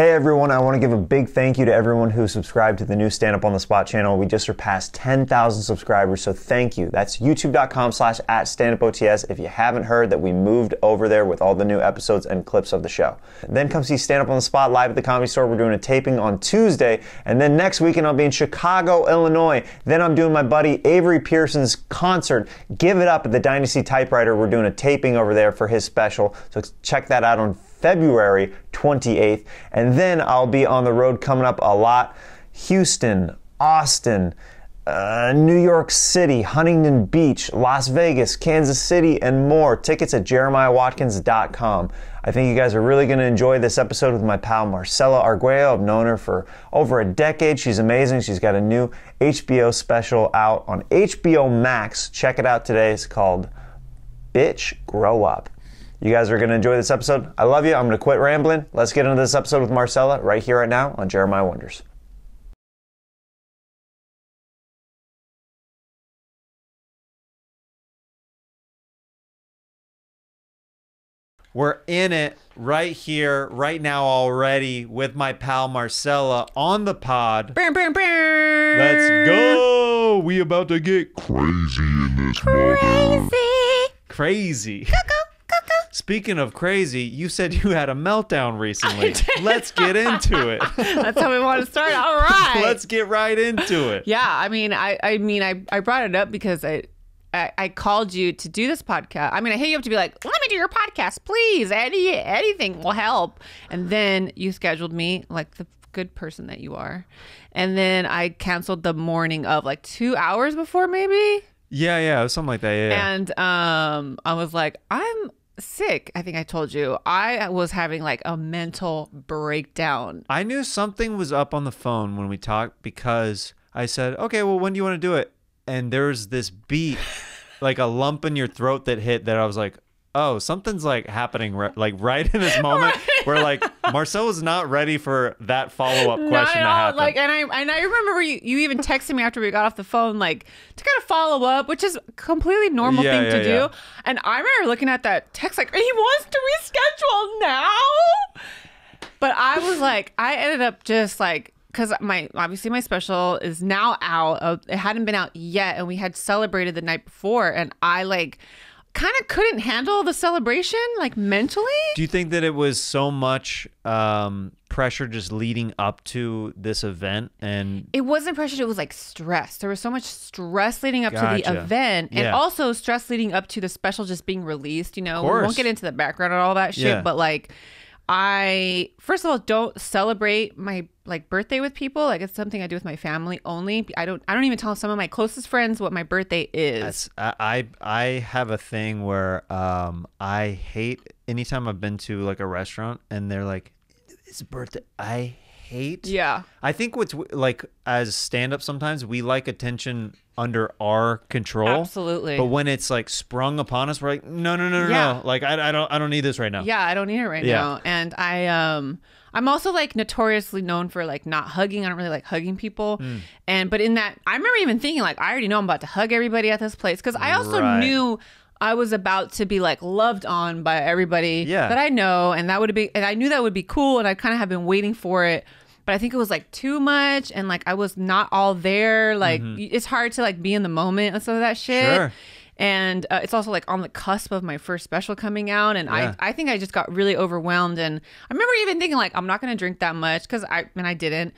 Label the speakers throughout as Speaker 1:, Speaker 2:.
Speaker 1: Hey everyone, I want to give a big thank you to everyone who subscribed to the new Stand Up on the Spot channel. We just surpassed 10,000 subscribers, so thank you. That's youtube.com slash at standupots if you haven't heard that we moved over there with all the new episodes and clips of the show. Then come see Stand Up on the Spot live at the Comedy Store. We're doing a taping on Tuesday, and then next weekend I'll be in Chicago, Illinois. Then I'm doing my buddy Avery Pearson's concert, Give It Up at the Dynasty Typewriter. We're doing a taping over there for his special, so check that out on February 28th. And then I'll be on the road coming up a lot. Houston, Austin, uh, New York City, Huntington Beach, Las Vegas, Kansas City, and more. Tickets at jeremiahwatkins.com. I think you guys are really going to enjoy this episode with my pal Marcella Arguello. I've known her for over a decade. She's amazing. She's got a new HBO special out on HBO Max. Check it out today. It's called Bitch Grow Up. You guys are going to enjoy this episode. I love you. I'm going to quit rambling. Let's get into this episode with Marcella right here, right now on Jeremiah Wonders.
Speaker 2: We're in it right here, right now already with my pal Marcella on the pod.
Speaker 3: Bam, bam, bam.
Speaker 2: Let's go. We about to get
Speaker 4: Crazy in this mother.
Speaker 2: Crazy. Crazy. Speaking of crazy, you said you had a meltdown recently. Let's get into it.
Speaker 3: That's how we want to start. All right.
Speaker 2: Let's get right into it.
Speaker 3: yeah, I mean, I, I mean, I, I brought it up because I, I, I called you to do this podcast. I mean, I hit you up to be like, let me do your podcast, please. Any anything will help. And then you scheduled me like the good person that you are. And then I canceled the morning of like two hours before, maybe.
Speaker 2: Yeah, yeah, something like that. Yeah.
Speaker 3: And um, I was like, I'm sick. I think I told you. I was having like a mental breakdown.
Speaker 2: I knew something was up on the phone when we talked because I said, "Okay, well, when do you want to do it?" And there was this beat, like a lump in your throat that hit. That I was like, "Oh, something's like happening, ri- like right in this moment where like Marcel was not ready for that follow up question
Speaker 3: Not
Speaker 2: to
Speaker 3: at all.
Speaker 2: happen."
Speaker 3: Like, and I and I remember you, you even texted me after we got off the phone, like to kind of follow up, which is a completely normal
Speaker 2: Yeah,
Speaker 3: thing
Speaker 2: yeah,
Speaker 3: to do. And I remember looking at that text, like he wants to reschedule now. But I was like, I ended up just like. Because my obviously my special is now out. Uh, it hadn't been out yet, and we had celebrated the night before, and I like kind of couldn't handle the celebration like mentally.
Speaker 2: do you think that it was so much um, pressure just leading up to this event and
Speaker 3: it wasn't pressure it was like stress there was so much stress leading up to the event and
Speaker 2: Yeah.
Speaker 3: also stress leading up to the special just being released you know we won't get into the background and all that shit
Speaker 2: Yeah.
Speaker 3: but like i first of all don't celebrate my like birthday with people. Like it's something i do with my family only. I don't i don't even tell some of my closest friends what my birthday is.
Speaker 2: I I have a thing where um I hate anytime I've been to like a restaurant and they're like it's birthday. I hate.
Speaker 3: yeah
Speaker 2: I think what's like as stand up sometimes we like attention under our control.
Speaker 3: Absolutely.
Speaker 2: But when it's like sprung upon us, we're like, no, no, no, no,
Speaker 3: Yeah.
Speaker 2: no. Like I, I don't I don't need this right now.
Speaker 3: Yeah, I don't need it right
Speaker 2: Yeah.
Speaker 3: now. And I um I'm also like notoriously known for like not hugging. I don't really like hugging people.
Speaker 2: Mm.
Speaker 3: And but in that I remember even thinking like I already know I'm about to hug everybody at this place cuz I also
Speaker 2: Right.
Speaker 3: knew I was about to be like loved on by everybody
Speaker 2: Yeah.
Speaker 3: that I know and that would be and I knew that would be cool and I kind of have been waiting for it. But I think it was like too much and like I was not all there. Like it's hard to like be in the moment and some of that shit
Speaker 2: Mm-hmm. Sure.
Speaker 3: and uh, it's also like on the cusp of my first special coming out and
Speaker 2: Yeah.
Speaker 3: I, I think i just got really overwhelmed and i remember even thinking like i'm not going to drink that much because i and i didn't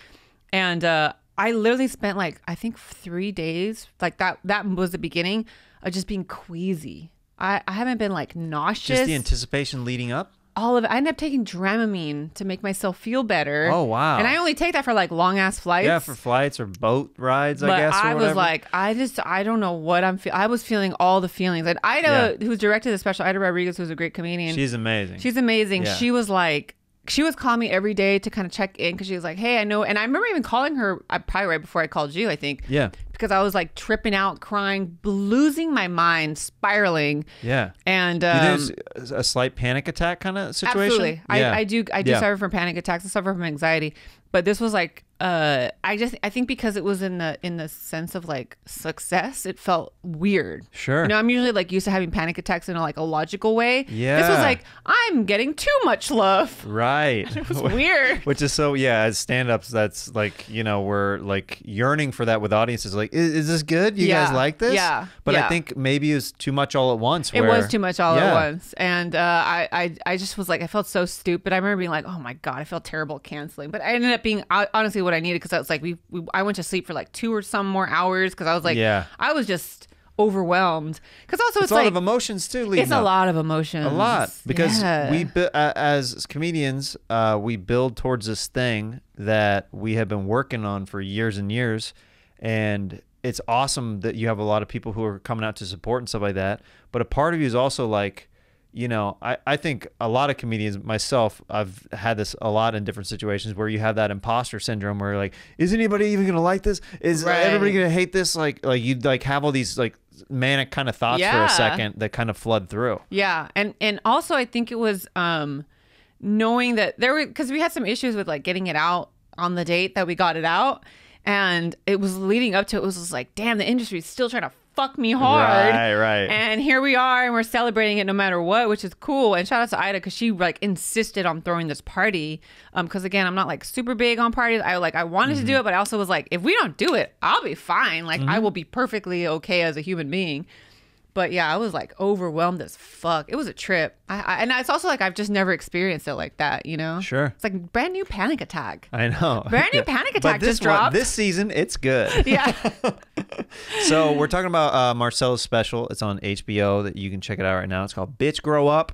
Speaker 3: and uh, i literally spent like i think three days like that that was the beginning of just being queasy i, I haven't been like nauseous
Speaker 2: Just the anticipation leading up.
Speaker 3: All of it i ended up taking dramamine to make myself feel better
Speaker 2: Oh, wow.
Speaker 3: and i only take that for like long ass flights
Speaker 2: Yeah, for flights or boat rides, I
Speaker 3: but
Speaker 2: guess.
Speaker 3: I was like, I just, I don't know what I'm feeling. I was feeling all the feelings. And Ida, who's directed the special, Ida Rodriguez, who's a great comedian.
Speaker 2: she's amazing.
Speaker 3: she's amazing.
Speaker 2: Yeah.
Speaker 3: She was like, she was calling me every day to kind of check in because she was like, hey, I know. And I remember even calling her uh, probably right before I called you, I think.
Speaker 2: yeah.
Speaker 3: Because I was like tripping out, crying, losing my mind, spiraling,
Speaker 2: Yeah.
Speaker 3: and um,
Speaker 2: a slight panic attack kind of situation.
Speaker 3: Absolutely.
Speaker 2: Yeah.
Speaker 3: I, I do I do
Speaker 2: Yeah.
Speaker 3: suffer from panic attacks. I suffer from anxiety. But this was like uh I just I think because it was in the in the sense of like success, it felt weird.
Speaker 2: Sure.
Speaker 3: You know, I'm usually like used to having panic attacks in a like a logical way.
Speaker 2: Yeah.
Speaker 3: This was like, I'm getting too much love.
Speaker 2: Right.
Speaker 3: It was weird.
Speaker 2: Which is so yeah, as stand-ups, that's like you know we're like yearning for that with audiences. Like, is, is this good? You guys like this?
Speaker 3: Yeah.
Speaker 2: But I think maybe it was too much all at once.
Speaker 3: It was too much all
Speaker 2: Yeah.
Speaker 3: at once, and uh, I, I, I just was like, I felt so stupid. I remember being like, oh my god, I felt terrible canceling, but I ended up being honestly what I needed because I was like, we, we, I went to sleep for like two or some more hours because I was like,
Speaker 2: Yeah.
Speaker 3: I was just overwhelmed. Because also
Speaker 2: It's,
Speaker 3: it's,
Speaker 2: a lot of emotions too.
Speaker 3: it's a lot of emotions,
Speaker 2: a lot because
Speaker 3: Yeah.
Speaker 2: we uh, as comedians uh, we build towards this thing that we have been working on for years and years and it's awesome that you have a lot of people who are coming out to support and stuff like that but a part of you is also like you know I, I think a lot of comedians myself i've had this a lot in different situations where you have that imposter syndrome where you're like is anybody even gonna like this? Is
Speaker 3: Right.
Speaker 2: everybody gonna hate this? Like like you like have all these like manic kind of thoughts for a second that kind of flood through.
Speaker 3: Yeah, and and also I think it was um knowing that there were because we had some issues with like getting it out on the date that we got it out, and it was leading up to it was just like, damn, the industry's still trying to fuck me hard.
Speaker 2: Right, right.
Speaker 3: And here we are, and we're celebrating it no matter what, which is cool. And shout out to Ida because she like insisted on throwing this party. Um, because again, I'm not like super big on parties. I like I wanted
Speaker 2: Mm-hmm.
Speaker 3: to do it, but I also was like, if we don't do it, I'll be fine. Like
Speaker 2: Mm-hmm.
Speaker 3: I will be perfectly okay as a human being. But yeah, I was like overwhelmed as fuck. It was a trip. I, I, and it's also like I've just never experienced it like that, you know?
Speaker 2: Sure.
Speaker 3: It's like brand new panic attack.
Speaker 2: I know.
Speaker 3: Brand new Panic Attack
Speaker 2: but this
Speaker 3: just
Speaker 2: one-
Speaker 3: dropped.
Speaker 2: this season, it's good.
Speaker 3: Yeah.
Speaker 2: so we're talking about uh, Marcella's special. It's on HBO that you can check it out right now. It's called Bitch Grow Up.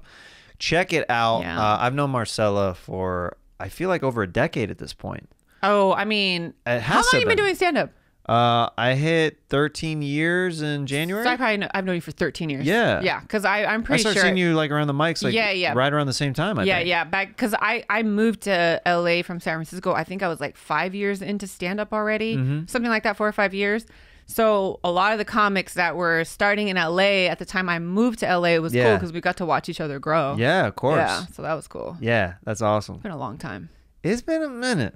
Speaker 2: Check it out.
Speaker 3: Yeah.
Speaker 2: Uh, I've known Marcella for I feel like over a decade at this point.
Speaker 3: oh, I mean, how long have you been
Speaker 2: been.
Speaker 3: doing stand up?
Speaker 2: Uh, I hit 13 years in January.
Speaker 3: So I probably know, I've known you for 13 years.
Speaker 2: Yeah.
Speaker 3: Yeah. Because I'm
Speaker 2: I
Speaker 3: pretty
Speaker 2: started
Speaker 3: sure.
Speaker 2: seeing you like around the mics, like
Speaker 3: Yeah, yeah.
Speaker 2: right around the same time. I
Speaker 3: yeah,
Speaker 2: think.
Speaker 3: yeah. Back because I I moved to LA from San Francisco. I think I was like five years into stand up already,
Speaker 2: Mm-hmm.
Speaker 3: something like that, four or five years. So a lot of the comics that were starting in LA at the time I moved to LA it was cool because we got to watch each other grow.
Speaker 2: Yeah, of course.
Speaker 3: Yeah. So that was cool.
Speaker 2: Yeah, that's awesome.
Speaker 3: It's been a long time.
Speaker 2: It's been a minute.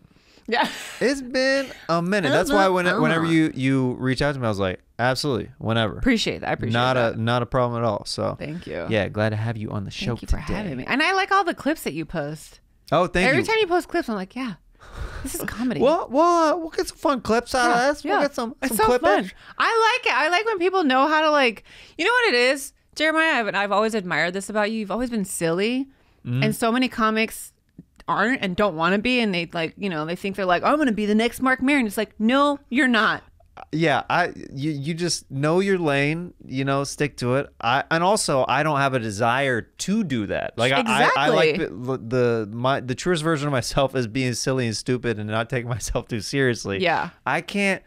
Speaker 3: Yeah.
Speaker 2: It's been a minute. That's why when, whenever you you reach out to me, I was like, absolutely, whenever.
Speaker 3: appreciate that. I appreciate
Speaker 2: not
Speaker 3: that.
Speaker 2: a not a problem at all. So
Speaker 3: Thank you.
Speaker 2: yeah, glad to have you on the show
Speaker 3: Thank you for
Speaker 2: today.
Speaker 3: having me. And I like all the clips that you post.
Speaker 2: Oh, thank you.
Speaker 3: Every
Speaker 2: you.
Speaker 3: time you post clips, I'm like, yeah, this is comedy.
Speaker 2: well, well, uh, we'll get some fun clips out of this. We'll get some
Speaker 3: it's
Speaker 2: some
Speaker 3: so
Speaker 2: clip
Speaker 3: fun. I like it. I like when people know how to like. You know what it is, Jeremiah. I've, I've always admired this about you. You've always been silly,
Speaker 2: Mm-hmm.
Speaker 3: and so many comics aren't and don't want to be, and they like you know they think they're like, oh, I'm gonna be the next Marc Maron. It's like, no, you're not.
Speaker 2: Yeah, I you you just know your lane, you know, stick to it. I and also I don't have a desire to do that. Like I I, I like
Speaker 3: Exactly.
Speaker 2: the, the my the truest version of myself is being silly and stupid and not taking myself too seriously.
Speaker 3: Yeah.
Speaker 2: I can't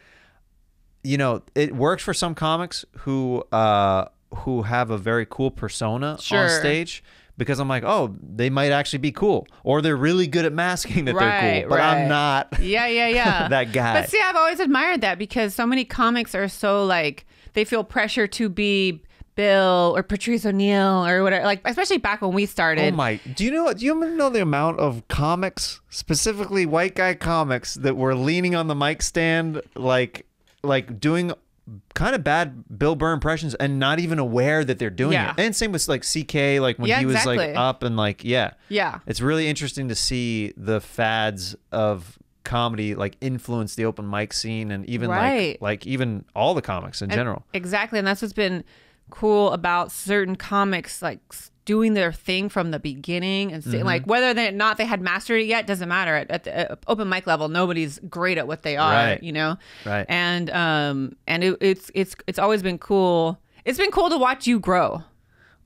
Speaker 2: you know, it works for some comics who uh who have a very cool persona on stage because I'm like, "Oh, they might actually be cool or they're really good at masking that they're cool." But
Speaker 3: right.
Speaker 2: I'm not.
Speaker 3: Yeah, yeah, yeah.
Speaker 2: That guy.
Speaker 3: But see, I've always admired that because so many comics are so like they feel pressure to be Bill or Patrice O'Neal or whatever. Like especially back when we started.
Speaker 2: Oh my! Do you know? Do you know the amount of comics, specifically white guy comics, that were leaning on the mic stand, like, like doing kind of bad Bill Burr impressions, and not even aware that they're doing
Speaker 3: Yeah.
Speaker 2: it. And same with like CK, like when
Speaker 3: Yeah,
Speaker 2: he was like up and like yeah,
Speaker 3: Yeah.
Speaker 2: It's really interesting to see the fads of comedy like influence the open mic scene and even
Speaker 3: Right.
Speaker 2: like like even all the comics in
Speaker 3: And-
Speaker 2: general.
Speaker 3: Exactly, and that's what's been cool about certain comics, like doing their thing from the beginning and
Speaker 2: Mm-hmm.
Speaker 3: like whether they not they had mastered it yet doesn't matter. At, at the uh, open mic level, nobody's great at what they are,
Speaker 2: Right.
Speaker 3: you know.
Speaker 2: Right.
Speaker 3: And um and it, it's it's it's always been cool. It's been cool to watch you grow.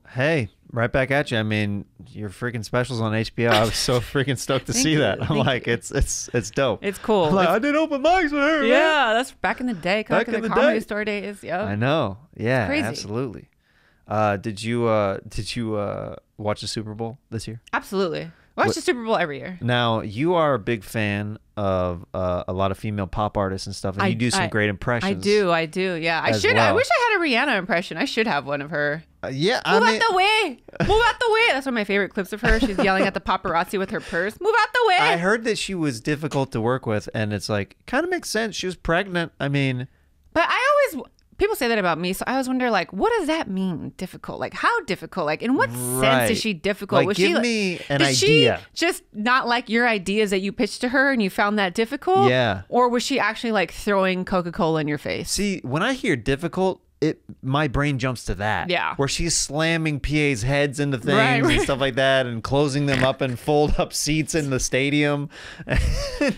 Speaker 2: Hey, right back at you. I mean, your freaking specials on HBO. I was so freaking stoked to see
Speaker 3: you.
Speaker 2: that. I'm
Speaker 3: Thank
Speaker 2: like,
Speaker 3: you.
Speaker 2: it's it's it's dope.
Speaker 3: It's cool.
Speaker 2: Like,
Speaker 3: It's-
Speaker 2: I did open mics with her. man.
Speaker 3: yeah, that's back in the day.
Speaker 2: Back
Speaker 3: in
Speaker 2: in
Speaker 3: the,
Speaker 2: the
Speaker 3: comedy
Speaker 2: day.
Speaker 3: store days. Yeah.
Speaker 2: I know. Yeah, absolutely. Uh, did you uh did you uh watch the Super Bowl this year?
Speaker 3: Absolutely. Watch
Speaker 2: What-
Speaker 3: the Super Bowl every year.
Speaker 2: Now you are a big fan of uh, a lot of female pop artists and stuff, and
Speaker 3: I-
Speaker 2: you do some
Speaker 3: I-
Speaker 2: great impressions.
Speaker 3: I do, I do. Yeah, I should. I wish I had a Rihanna impression. I should have one of her.
Speaker 2: Uh, yeah, I
Speaker 3: Move
Speaker 2: mean,
Speaker 3: out the way. Move out the way. That's one of my favorite clips of her. She's yelling at the paparazzi with her purse. Move out the way.
Speaker 2: I heard that she was difficult to work with, and it's like kind of makes sense. She was pregnant. I mean,
Speaker 3: But I always people say that about me, so I always wonder like, what does that mean? Difficult? Like how difficult? Like in what sense is she difficult?
Speaker 2: Like,
Speaker 3: was
Speaker 2: give
Speaker 3: she
Speaker 2: me an
Speaker 3: did
Speaker 2: idea.
Speaker 3: She just not like your ideas that you pitched to her and you found that difficult?
Speaker 2: Yeah.
Speaker 3: Or was she actually like throwing Coca Cola in your face?
Speaker 2: see, when I hear difficult, it my brain jumps to that.
Speaker 3: Yeah.
Speaker 2: where she's slamming PA's heads into things
Speaker 3: Right,
Speaker 2: and stuff like that, and closing them up and fold up seats in the stadium.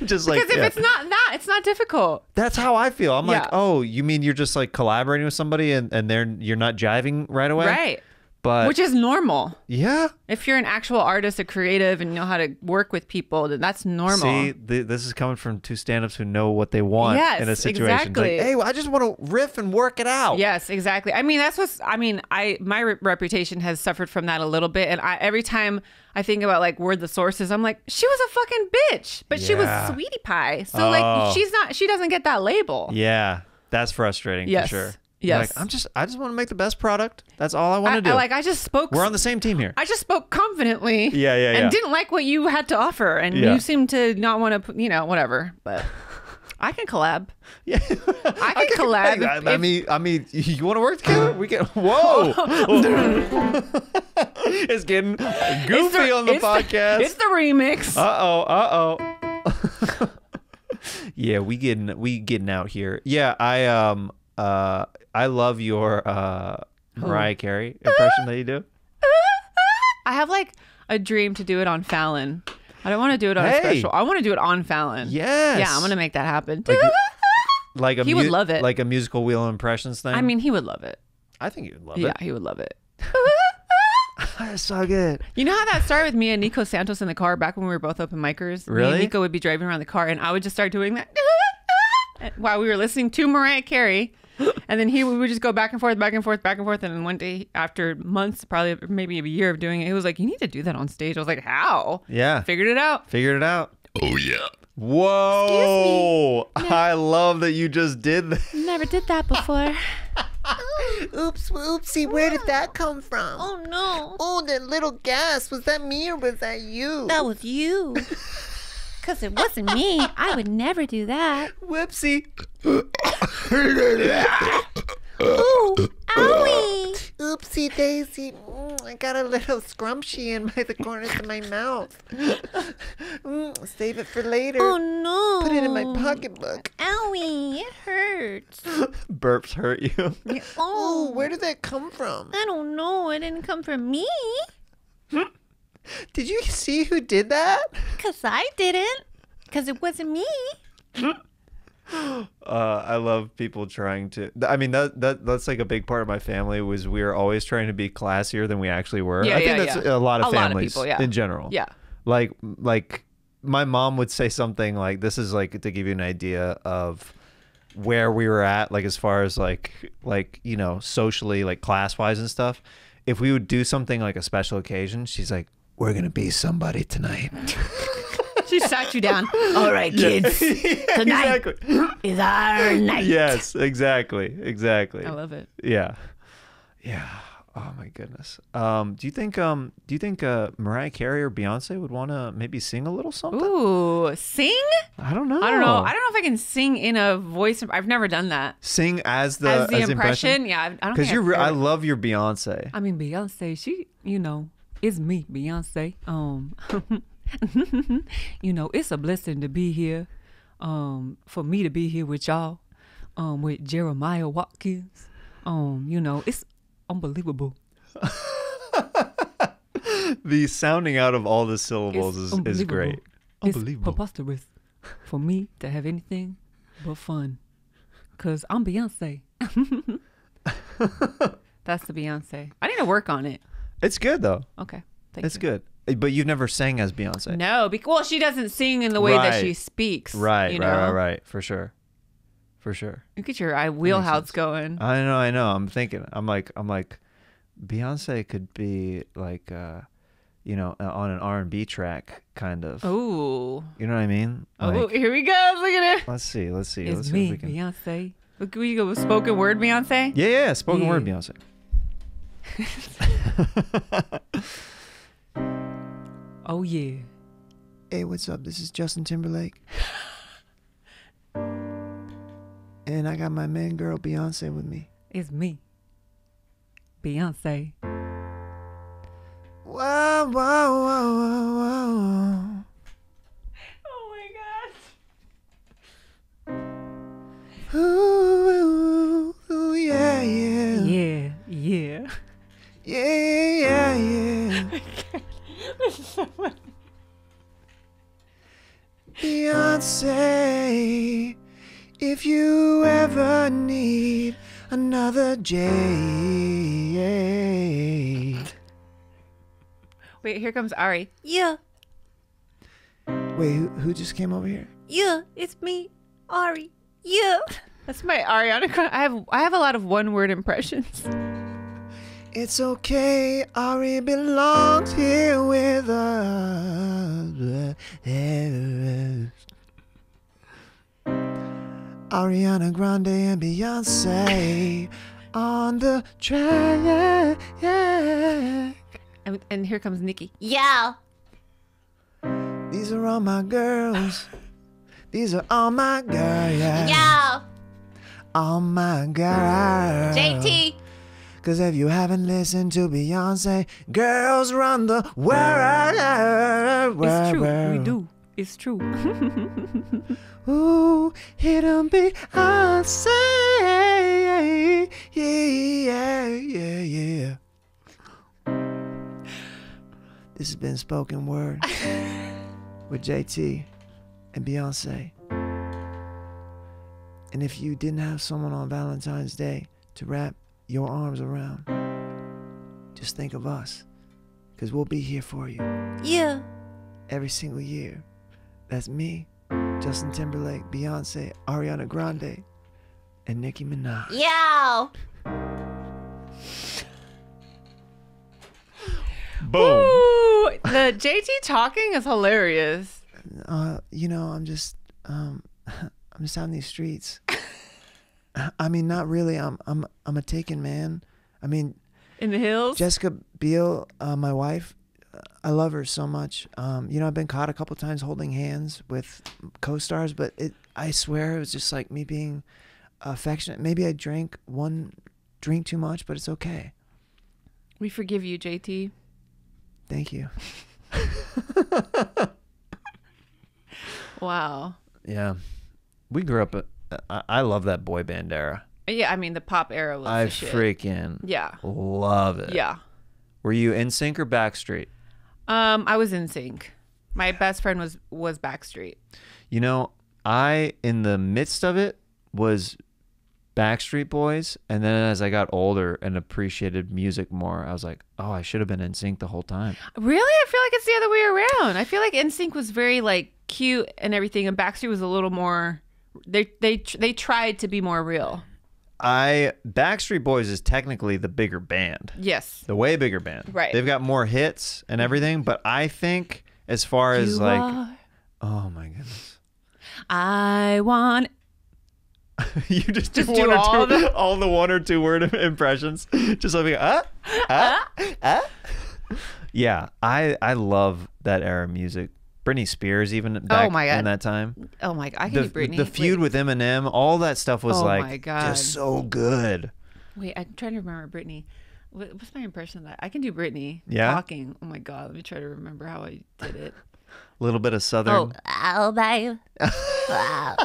Speaker 2: just like
Speaker 3: Because if
Speaker 2: yeah.
Speaker 3: it's not that, it's not difficult.
Speaker 2: That's how I feel. I'm like, oh, you mean you're just like collaborating with somebody and, and they're you're not jiving right away?
Speaker 3: Right.
Speaker 2: But
Speaker 3: Which is normal.
Speaker 2: yeah.
Speaker 3: If you're an actual artist, a creative, and know how to work with people, then that's normal.
Speaker 2: See, th- this is coming from two stand-ups who know what they want
Speaker 3: Yes,
Speaker 2: in a situation.
Speaker 3: Exactly.
Speaker 2: Like, hey, well, I just want to riff and work it out.
Speaker 3: Yes, exactly. I mean, that's what's. I mean, I my re- reputation has suffered from that a little bit, and I every time I think about like where the sources, I'm like, she was a fucking bitch, but she was sweetie pie. So
Speaker 2: Oh.
Speaker 3: like, she's not. She doesn't get that label.
Speaker 2: Yeah, that's frustrating
Speaker 3: Yes.
Speaker 2: for sure.
Speaker 3: Yes.
Speaker 2: Like, I'm just I just want to make the best product. That's all I want
Speaker 3: I,
Speaker 2: to do.
Speaker 3: I, like I just spoke.
Speaker 2: We're on the same team here.
Speaker 3: I just spoke confidently.
Speaker 2: Yeah, yeah, yeah.
Speaker 3: And didn't like what you had to offer, and
Speaker 2: Yeah.
Speaker 3: you seem to not want to, you know, whatever. But I can collab.
Speaker 2: yeah.
Speaker 3: I can collab.
Speaker 2: I,
Speaker 3: if-
Speaker 2: I mean, I mean, you want to work together? We can. Whoa! it's getting goofy
Speaker 3: it's the-
Speaker 2: on the
Speaker 3: it's
Speaker 2: podcast.
Speaker 3: it's the remix.
Speaker 2: Uh oh, uh oh. yeah, we getting we getting out here. Yeah, I um uh I love your uh Mariah Carey impression that you do.
Speaker 3: I have like a dream to do it on Fallon. I don't want to do it on
Speaker 2: Hey.
Speaker 3: a special. I want to do it on Fallon.
Speaker 2: Yes.
Speaker 3: Yeah, I'm gonna make that happen.
Speaker 2: Like a
Speaker 3: He would love it.
Speaker 2: Like a musical wheel impressions thing.
Speaker 3: I mean, he would love it.
Speaker 2: I think you would love it.
Speaker 3: Yeah,
Speaker 2: it.
Speaker 3: he would love it.
Speaker 2: That's so good.
Speaker 3: You know how that started with me and Nico Santos in the car back when we were both open micers? Me
Speaker 2: Really?
Speaker 3: and Nico would be driving around the car and I would just start doing that while we were listening to Mariah Carey. And then he we would just go back and forth, back and forth, back and forth. And then one day, after months, probably maybe a year of doing it, he was like, "You need to do that on stage." I was like, "How?"
Speaker 2: Yeah.
Speaker 3: Figured it out.
Speaker 2: Figured it out.
Speaker 4: Oh yeah.
Speaker 2: Whoa! I love that you just did that.
Speaker 3: Never did that before.
Speaker 5: Oops, oopsie, where did that come from?
Speaker 6: Oh no,
Speaker 5: Oh, that little gas. Was that me or was that you?
Speaker 6: that was you. Cause it wasn't me. I would never do that.
Speaker 2: Whoopsie.
Speaker 6: Ooh, owie.
Speaker 5: Oopsie daisy. Mm, I got a little scrumptious in by the corners of my mouth. Mm, save it for later.
Speaker 6: Oh no.
Speaker 5: Put it in my pocketbook.
Speaker 6: Owie, it hurts.
Speaker 2: Burps hurt you.
Speaker 5: Oh,
Speaker 6: Oh,
Speaker 5: where did that come from?
Speaker 6: I don't know. It didn't come from me.
Speaker 2: Did you see who did that?
Speaker 6: Cause I didn't. Cause it wasn't me.
Speaker 2: Uh, I love people trying to. I mean, that that that's like a big part of my family was we were always trying to be classier than we actually were.
Speaker 3: Yeah,
Speaker 2: I think
Speaker 3: yeah,
Speaker 2: that's
Speaker 3: yeah.
Speaker 2: a lot of
Speaker 3: A lot of
Speaker 2: families
Speaker 3: people, yeah.
Speaker 2: in general.
Speaker 3: Yeah.
Speaker 2: Like like my mom would say something like this is like to give you an idea of where we were at like as far as like like you know socially like class wise and stuff if we would do something like a special occasion she's like we're gonna be somebody tonight
Speaker 3: She sat you down. All right, kids. Tonight
Speaker 2: exactly
Speaker 3: is our night.
Speaker 2: yes exactly exactly
Speaker 3: I love it.
Speaker 2: Yeah. Yeah. Oh my goodness. Um, do you think um do you think uh Mariah Carey or Beyonce would want to maybe sing a little something?
Speaker 3: Ooh, sing?
Speaker 2: I don't know.
Speaker 3: I don't know. I don't know if I can sing in a voice. I've never done that.
Speaker 2: Sing as the
Speaker 3: as the impression, yeah, I don't.
Speaker 2: Because you're I love your Beyonce.
Speaker 3: I mean, Beyonce. She, you know, it's me, Beyonce. Um, you know, it's a blessing to be here. Um, for me to be here with y'all. Um, with Jeremiah Watkins. Um, you know, it's unbelievable.
Speaker 2: The sounding out of all the syllables
Speaker 3: It's
Speaker 2: is, is
Speaker 3: unbelievable.
Speaker 2: great.
Speaker 3: It's
Speaker 2: Unbelievable.
Speaker 3: preposterous for me to have anything but fun. Cause I'm Beyonce. That's the Beyonce. I need to work on it.
Speaker 2: It's good though.
Speaker 3: Okay. Thank
Speaker 2: It's
Speaker 3: you.
Speaker 2: good. Uh, But you've never sang as Beyonce.
Speaker 3: No, because well, she doesn't sing in the way that she speaks.
Speaker 2: Right,
Speaker 3: you
Speaker 2: right,
Speaker 3: know?
Speaker 2: right, right. For sure. For sure.
Speaker 3: Look at your eye wheelhouse going.
Speaker 2: I know, I know. I'm thinking. I'm like, I'm like, Beyonce could be like, uh,
Speaker 7: you know, on an R&B track, kind of.
Speaker 3: Ooh.
Speaker 7: You know what I mean?
Speaker 3: Oh, here we go. Look at it.
Speaker 7: let's see. Let's see. let's
Speaker 3: It's
Speaker 7: see if
Speaker 3: me,
Speaker 7: we can.
Speaker 3: Beyonce. Look, we go with spoken word Beyonce.
Speaker 7: Yeah, yeah. Spoken word, Beyonce.
Speaker 3: Oh yeah.
Speaker 2: Hey, what's up? This is Justin Timberlake. and I got my man girl Beyonce with me.
Speaker 3: It's me. Beyonce.
Speaker 2: Whoa, whoa, whoa, whoa, whoa.
Speaker 3: Oh my god.
Speaker 2: Ooh, ooh, Beyonce, if you ever need another Jade.
Speaker 3: Wait, here comes Ari.
Speaker 6: Yeah,
Speaker 2: Wait, who, who just came over here?
Speaker 6: yeah, it's me, Ari. Yeah.
Speaker 3: That's my Ariana Grande. I have I have a lot of one word impressions.
Speaker 2: It's okay, Ari belongs here with us. Ariana Grande and Beyonce on the track.
Speaker 3: And, and here comes Nicki.
Speaker 6: Yeah.
Speaker 2: These are all my girls. These are all my girls. Yeah.
Speaker 6: Yeah.
Speaker 2: All my girls.
Speaker 6: JT.
Speaker 2: Cause if you haven't listened to Beyonce, girls run the world.
Speaker 3: It's true. We do. It's true.
Speaker 2: Ooh, hit 'em Beyonce. Yeah, yeah, yeah. yeah. This has been Spoken Word with JT and Beyonce. And if you didn't have someone on Valentine's Day to wrap your arms around, just think of us. Because we'll be here for you
Speaker 6: Yeah.
Speaker 2: every single year. That's me, Justin Timberlake, Beyonce, Ariana Grande, and Nicki Minaj.
Speaker 6: Yeah.
Speaker 7: Boom.
Speaker 3: Ooh, the JT talking is hilarious.
Speaker 2: Uh, you know, I'm just, um, I'm just out in these streets. I mean, not really. I'm, I'm, I'm a taken man. I mean,
Speaker 3: In the hills.
Speaker 2: Jessica Biel, uh, my wife, uh, I love her so much. Um, you know, I've been caught a couple times holding hands with co-stars, but it, I swear, it was just like me being affectionate. Maybe I drank one drink too much, but it's okay.
Speaker 3: we forgive you, JT.
Speaker 2: Thank you.
Speaker 3: Wow.
Speaker 7: Yeah. We grew up. I, I love that boy band era.
Speaker 3: Yeah, I mean the pop era was
Speaker 7: I freaking
Speaker 3: Yeah.
Speaker 7: love it.
Speaker 3: Yeah.
Speaker 7: Were you NSYNC or Backstreet?
Speaker 3: Um, I was NSYNC. My best friend was was Backstreet.
Speaker 7: You know, I in the midst of it was Backstreet Boys, and then as I got older and appreciated music more, I was like, oh, I should have been NSYNC the whole time.
Speaker 3: Really, I feel like it's the other way around. I feel like NSYNC was very like cute and everything, and Backstreet was a little more. They they they tried to be more real.
Speaker 7: I Backstreet Boys is technically the bigger band,
Speaker 3: Yes.
Speaker 7: the way bigger band.
Speaker 3: Right.
Speaker 7: They've got more hits and everything, but I think as far as
Speaker 3: You
Speaker 7: like,
Speaker 3: are-
Speaker 7: oh my goodness.
Speaker 3: I want.
Speaker 7: you just,
Speaker 3: Just
Speaker 7: do,
Speaker 3: do
Speaker 7: one or
Speaker 3: all
Speaker 7: two,
Speaker 3: the-
Speaker 7: all the one or two word impressions. Just like ah, ah, ah. Yeah, I I love that era of music. Britney Spears even oh back
Speaker 3: Oh my God.
Speaker 7: in that time.
Speaker 3: Oh my god, I can
Speaker 7: The,
Speaker 3: do Britney.
Speaker 7: the feud
Speaker 3: wait,
Speaker 7: with Eminem, all that stuff was
Speaker 3: Oh
Speaker 7: like
Speaker 3: my God.
Speaker 7: just so good.
Speaker 3: Wait, I'm trying to remember Britney. What, what's my impression of that? I can do Britney.
Speaker 7: Yeah?
Speaker 3: Talking. Oh my god, let me try to remember how I did it.
Speaker 7: A little bit of southern.
Speaker 3: Oh,
Speaker 6: Oh, babe. oh,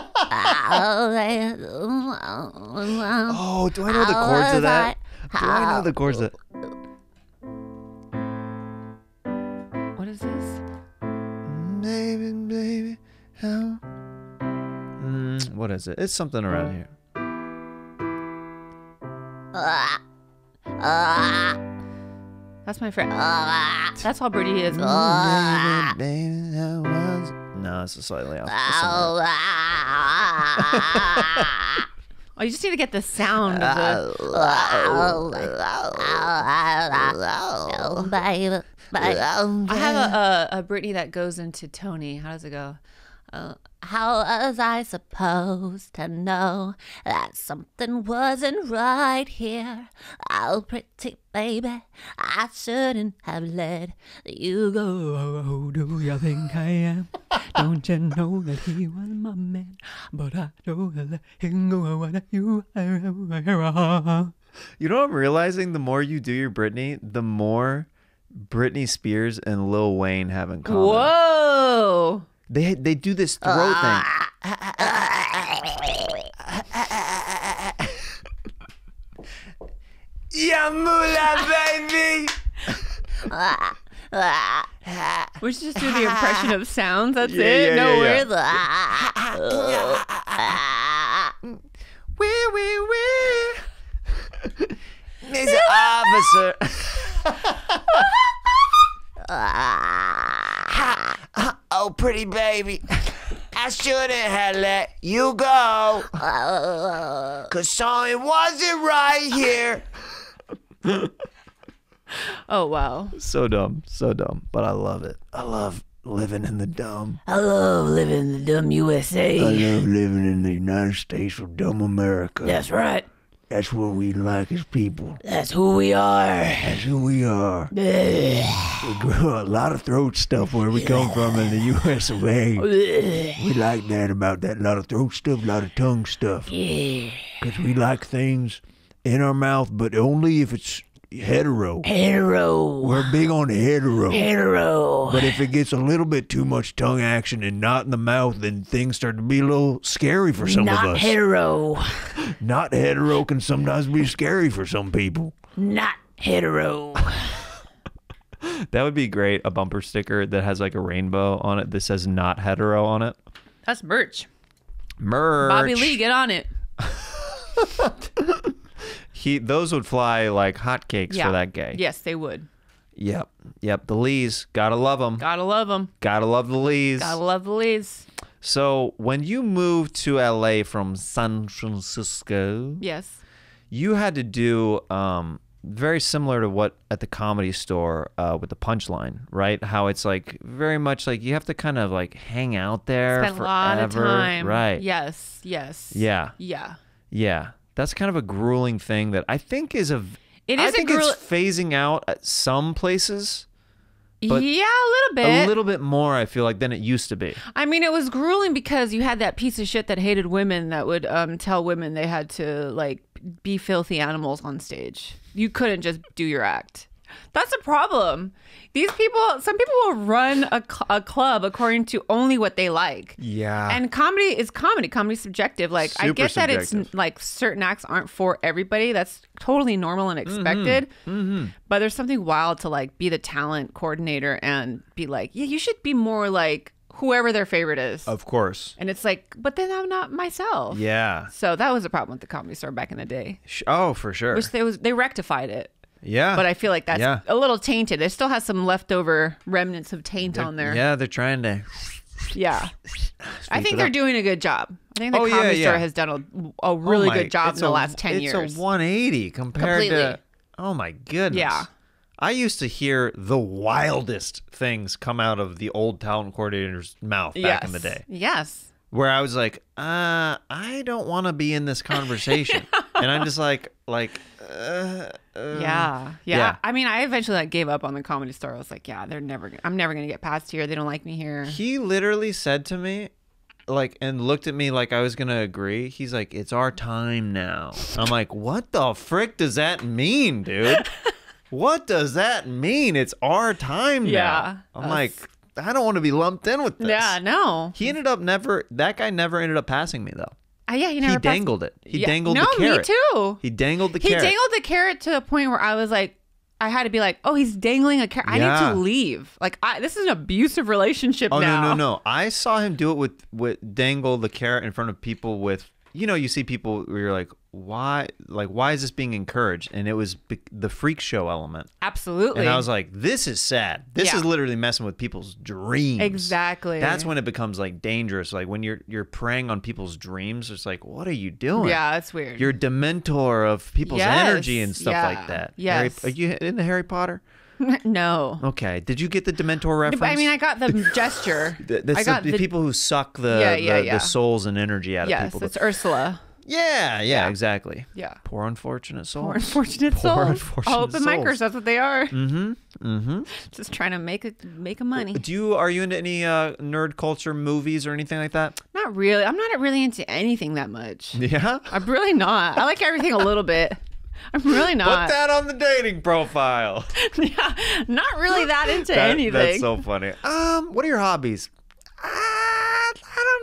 Speaker 6: oh, babe.
Speaker 7: Oh, do I know the chords of that? Do I know the chords of
Speaker 3: what is this?
Speaker 2: Baby, baby, how?
Speaker 7: mm, what is it? It's something around here.
Speaker 3: That's my friend. That's all Britney is.
Speaker 2: Baby, baby, how was?
Speaker 7: No, it's slightly off.
Speaker 6: Oh,
Speaker 3: Oh, you just need to get the sound of the.
Speaker 6: Baby, baby.
Speaker 3: I have a, a a Britney that goes into Tony. How does it go?
Speaker 6: Uh, How was I supposed to know that something wasn't right here? Oh, pretty baby, I shouldn't have let you go.
Speaker 8: Oh, do you think I am? Don't you know that he was my man? But I don't let him go. What you
Speaker 2: You know what I'm realizing? The more you do your Britney, the more Britney Spears and Lil Wayne have in common.
Speaker 3: Whoa!
Speaker 2: They they do this throat thing.
Speaker 5: Yeah, moolah, baby.
Speaker 3: We should just do the impression of sounds. That's
Speaker 2: Yeah,
Speaker 3: it.
Speaker 2: yeah,
Speaker 3: no
Speaker 2: yeah,
Speaker 3: words.
Speaker 5: Wee, wee, wee. Mr. Officer. oh, pretty baby. I shouldn't have let you go. Cause something wasn't right here.
Speaker 3: Oh wow.
Speaker 2: So dumb, so dumb, but I love it. I love living in the dumb.
Speaker 8: I love living in the dumb USA.
Speaker 9: I love living in the United States of dumb America.
Speaker 8: That's right.
Speaker 9: That's what we like as people.
Speaker 8: That's who we are.
Speaker 9: That's who we are. We grow a lot of throat stuff where we come from in the U.S. of A. We like that about that. A lot of throat stuff, a lot of tongue stuff.
Speaker 8: Yeah.
Speaker 9: Because we like things in our mouth, but only if it's hetero.
Speaker 8: Hetero.
Speaker 9: We're big on hetero.
Speaker 8: Hetero.
Speaker 9: But if it gets a little bit too much tongue action and not in the mouth, then things start to be a little scary for some
Speaker 8: Not
Speaker 9: of us.
Speaker 8: Not hetero.
Speaker 9: not hetero can sometimes be scary for some people.
Speaker 8: Not hetero.
Speaker 2: That would be great. A bumper sticker that has like a rainbow on it that says "not hetero" on it.
Speaker 3: That's merch.
Speaker 2: Merch.
Speaker 3: Bobby Lee, get on it.
Speaker 2: He those would fly like hotcakes
Speaker 3: Yeah.
Speaker 2: for that gay.
Speaker 3: Yes, they would.
Speaker 2: Yep. Yep. The Lees gotta love them.
Speaker 3: Gotta love them.
Speaker 2: Gotta love the Lees.
Speaker 3: Gotta love the Lees.
Speaker 2: So when you moved to LA from San Francisco,
Speaker 3: Yes.
Speaker 2: you had to do um, very similar to what at the comedy store uh, with the punchline, right? How it's like very much like you have to kind of like hang out there
Speaker 3: Spent a lot of time.
Speaker 2: right?
Speaker 3: Yes. Yes.
Speaker 2: Yeah.
Speaker 3: Yeah.
Speaker 2: Yeah, that's kind of a grueling thing that I think is a.
Speaker 3: It
Speaker 2: I
Speaker 3: is a
Speaker 2: think it's phasing out at some places But
Speaker 3: yeah, a little bit.
Speaker 2: a little bit more. I feel like than it used to be.
Speaker 3: I mean, it was grueling because you had that piece of shit that hated women that would um, tell women they had to like be filthy animals on stage. You couldn't just do your act. That's a problem. These people, some people will run a, cl- a club according to only what they like.
Speaker 2: Yeah.
Speaker 3: And comedy is comedy. Comedy's subjective. Like I
Speaker 2: Super
Speaker 3: get that it's like certain acts aren't for everybody. That's totally normal and expected.
Speaker 2: Mm-hmm.
Speaker 3: But there's something wild to like be the talent coordinator and be like, yeah, you should be more like whoever their favorite is.
Speaker 2: of course.
Speaker 3: And it's like, but then I'm not myself.
Speaker 2: Yeah.
Speaker 3: So that was a problem with the comedy store back in the day.
Speaker 2: Oh, for sure.
Speaker 3: Which they was they rectified it.
Speaker 2: Yeah.
Speaker 3: But I feel like that's
Speaker 2: Yeah.
Speaker 3: a little tainted. It still has some leftover remnants of taint on there.
Speaker 2: Yeah, they're trying to.
Speaker 3: Yeah. I think they're
Speaker 2: up.
Speaker 3: doing a good job. I think the
Speaker 2: Oh, yeah,
Speaker 3: store
Speaker 2: yeah.
Speaker 3: has done a, a really
Speaker 2: Oh my-
Speaker 3: good job in the
Speaker 2: a-
Speaker 3: last 10
Speaker 2: it's
Speaker 3: years.
Speaker 2: It's a 180 compared to. Oh my goodness.
Speaker 3: Yeah.
Speaker 2: I used to hear the wildest things come out of the old talent coordinator's mouth back in the day,
Speaker 3: Yes.
Speaker 2: where I was like, uh, I don't want to be in this conversation, and I'm just like, like, uh, uh,
Speaker 3: Yeah, yeah.
Speaker 2: yeah.
Speaker 3: I mean, I eventually like gave up on the comedy store. I was like, yeah, they're never. Gonna, I'm never gonna get past here. They don't like me here.
Speaker 2: He literally said to me, like, and looked at me like I was gonna agree. He's like, "It's our time now." I'm like, "What the frick does that mean, dude? what does that mean? It's our time now."
Speaker 3: Yeah,
Speaker 2: I'm like, I don't want to be lumped in with this.
Speaker 3: Yeah, no.
Speaker 2: He ended up never. That guy never ended up passing me though.
Speaker 3: Uh, yeah, he
Speaker 2: He
Speaker 3: never. passed-
Speaker 2: dangled it. He
Speaker 3: Yeah.
Speaker 2: dangled
Speaker 3: no,
Speaker 2: the carrot.
Speaker 3: me too.
Speaker 2: He dangled the
Speaker 3: He
Speaker 2: carrot.
Speaker 3: dangled the carrot to the point where I was like, I had to be like, oh, he's dangling a carrot. I need to leave. Like, I, this is an abusive relationship
Speaker 2: Oh
Speaker 3: now.
Speaker 2: no no no! I saw him do it with with dangle the carrot in front of people with you know, you see people where you're like, why, like, why is this being encouraged? And it was the freak show element.
Speaker 3: Absolutely.
Speaker 2: And I was like, this is sad. This
Speaker 3: Yeah.
Speaker 2: is literally messing with people's dreams.
Speaker 3: Exactly.
Speaker 2: That's when it becomes like dangerous. Like when you're you're preying on people's dreams. It's like, what are you doing?
Speaker 3: yeah, it's weird.
Speaker 2: You're dementor of people's
Speaker 3: Yes,
Speaker 2: energy and stuff like that.
Speaker 3: yes.
Speaker 2: Harry, are you into Harry Potter?
Speaker 3: no.
Speaker 2: Okay. Did you get the dementor reference?
Speaker 3: I mean, I got the gesture.
Speaker 2: That's
Speaker 3: I got
Speaker 2: the,
Speaker 3: the,
Speaker 2: people who suck the,
Speaker 3: Yeah, yeah,
Speaker 2: the,
Speaker 3: yeah.
Speaker 2: the souls and energy out of people.
Speaker 3: Yes, it's Ursula.
Speaker 2: Yeah, yeah,
Speaker 3: Yeah.
Speaker 2: exactly.
Speaker 3: Yeah.
Speaker 2: Poor unfortunate souls.
Speaker 3: Poor unfortunate
Speaker 2: Poor
Speaker 3: souls.
Speaker 2: unfortunate
Speaker 3: All open
Speaker 2: souls.
Speaker 3: micers, that's what they are.
Speaker 2: Mm-hmm. Mm-hmm.
Speaker 3: Just trying to make a make a money.
Speaker 2: Do you are you into any uh, nerd culture movies or anything like that?
Speaker 3: Not really. I'm not really into anything that much.
Speaker 2: Yeah.
Speaker 3: I'm really not. I like everything a little bit. I'm really not.
Speaker 2: Put that on the dating profile.
Speaker 3: yeah, not really that into
Speaker 2: That-
Speaker 3: anything.
Speaker 2: That's so funny. Um, what are your hobbies? Uh,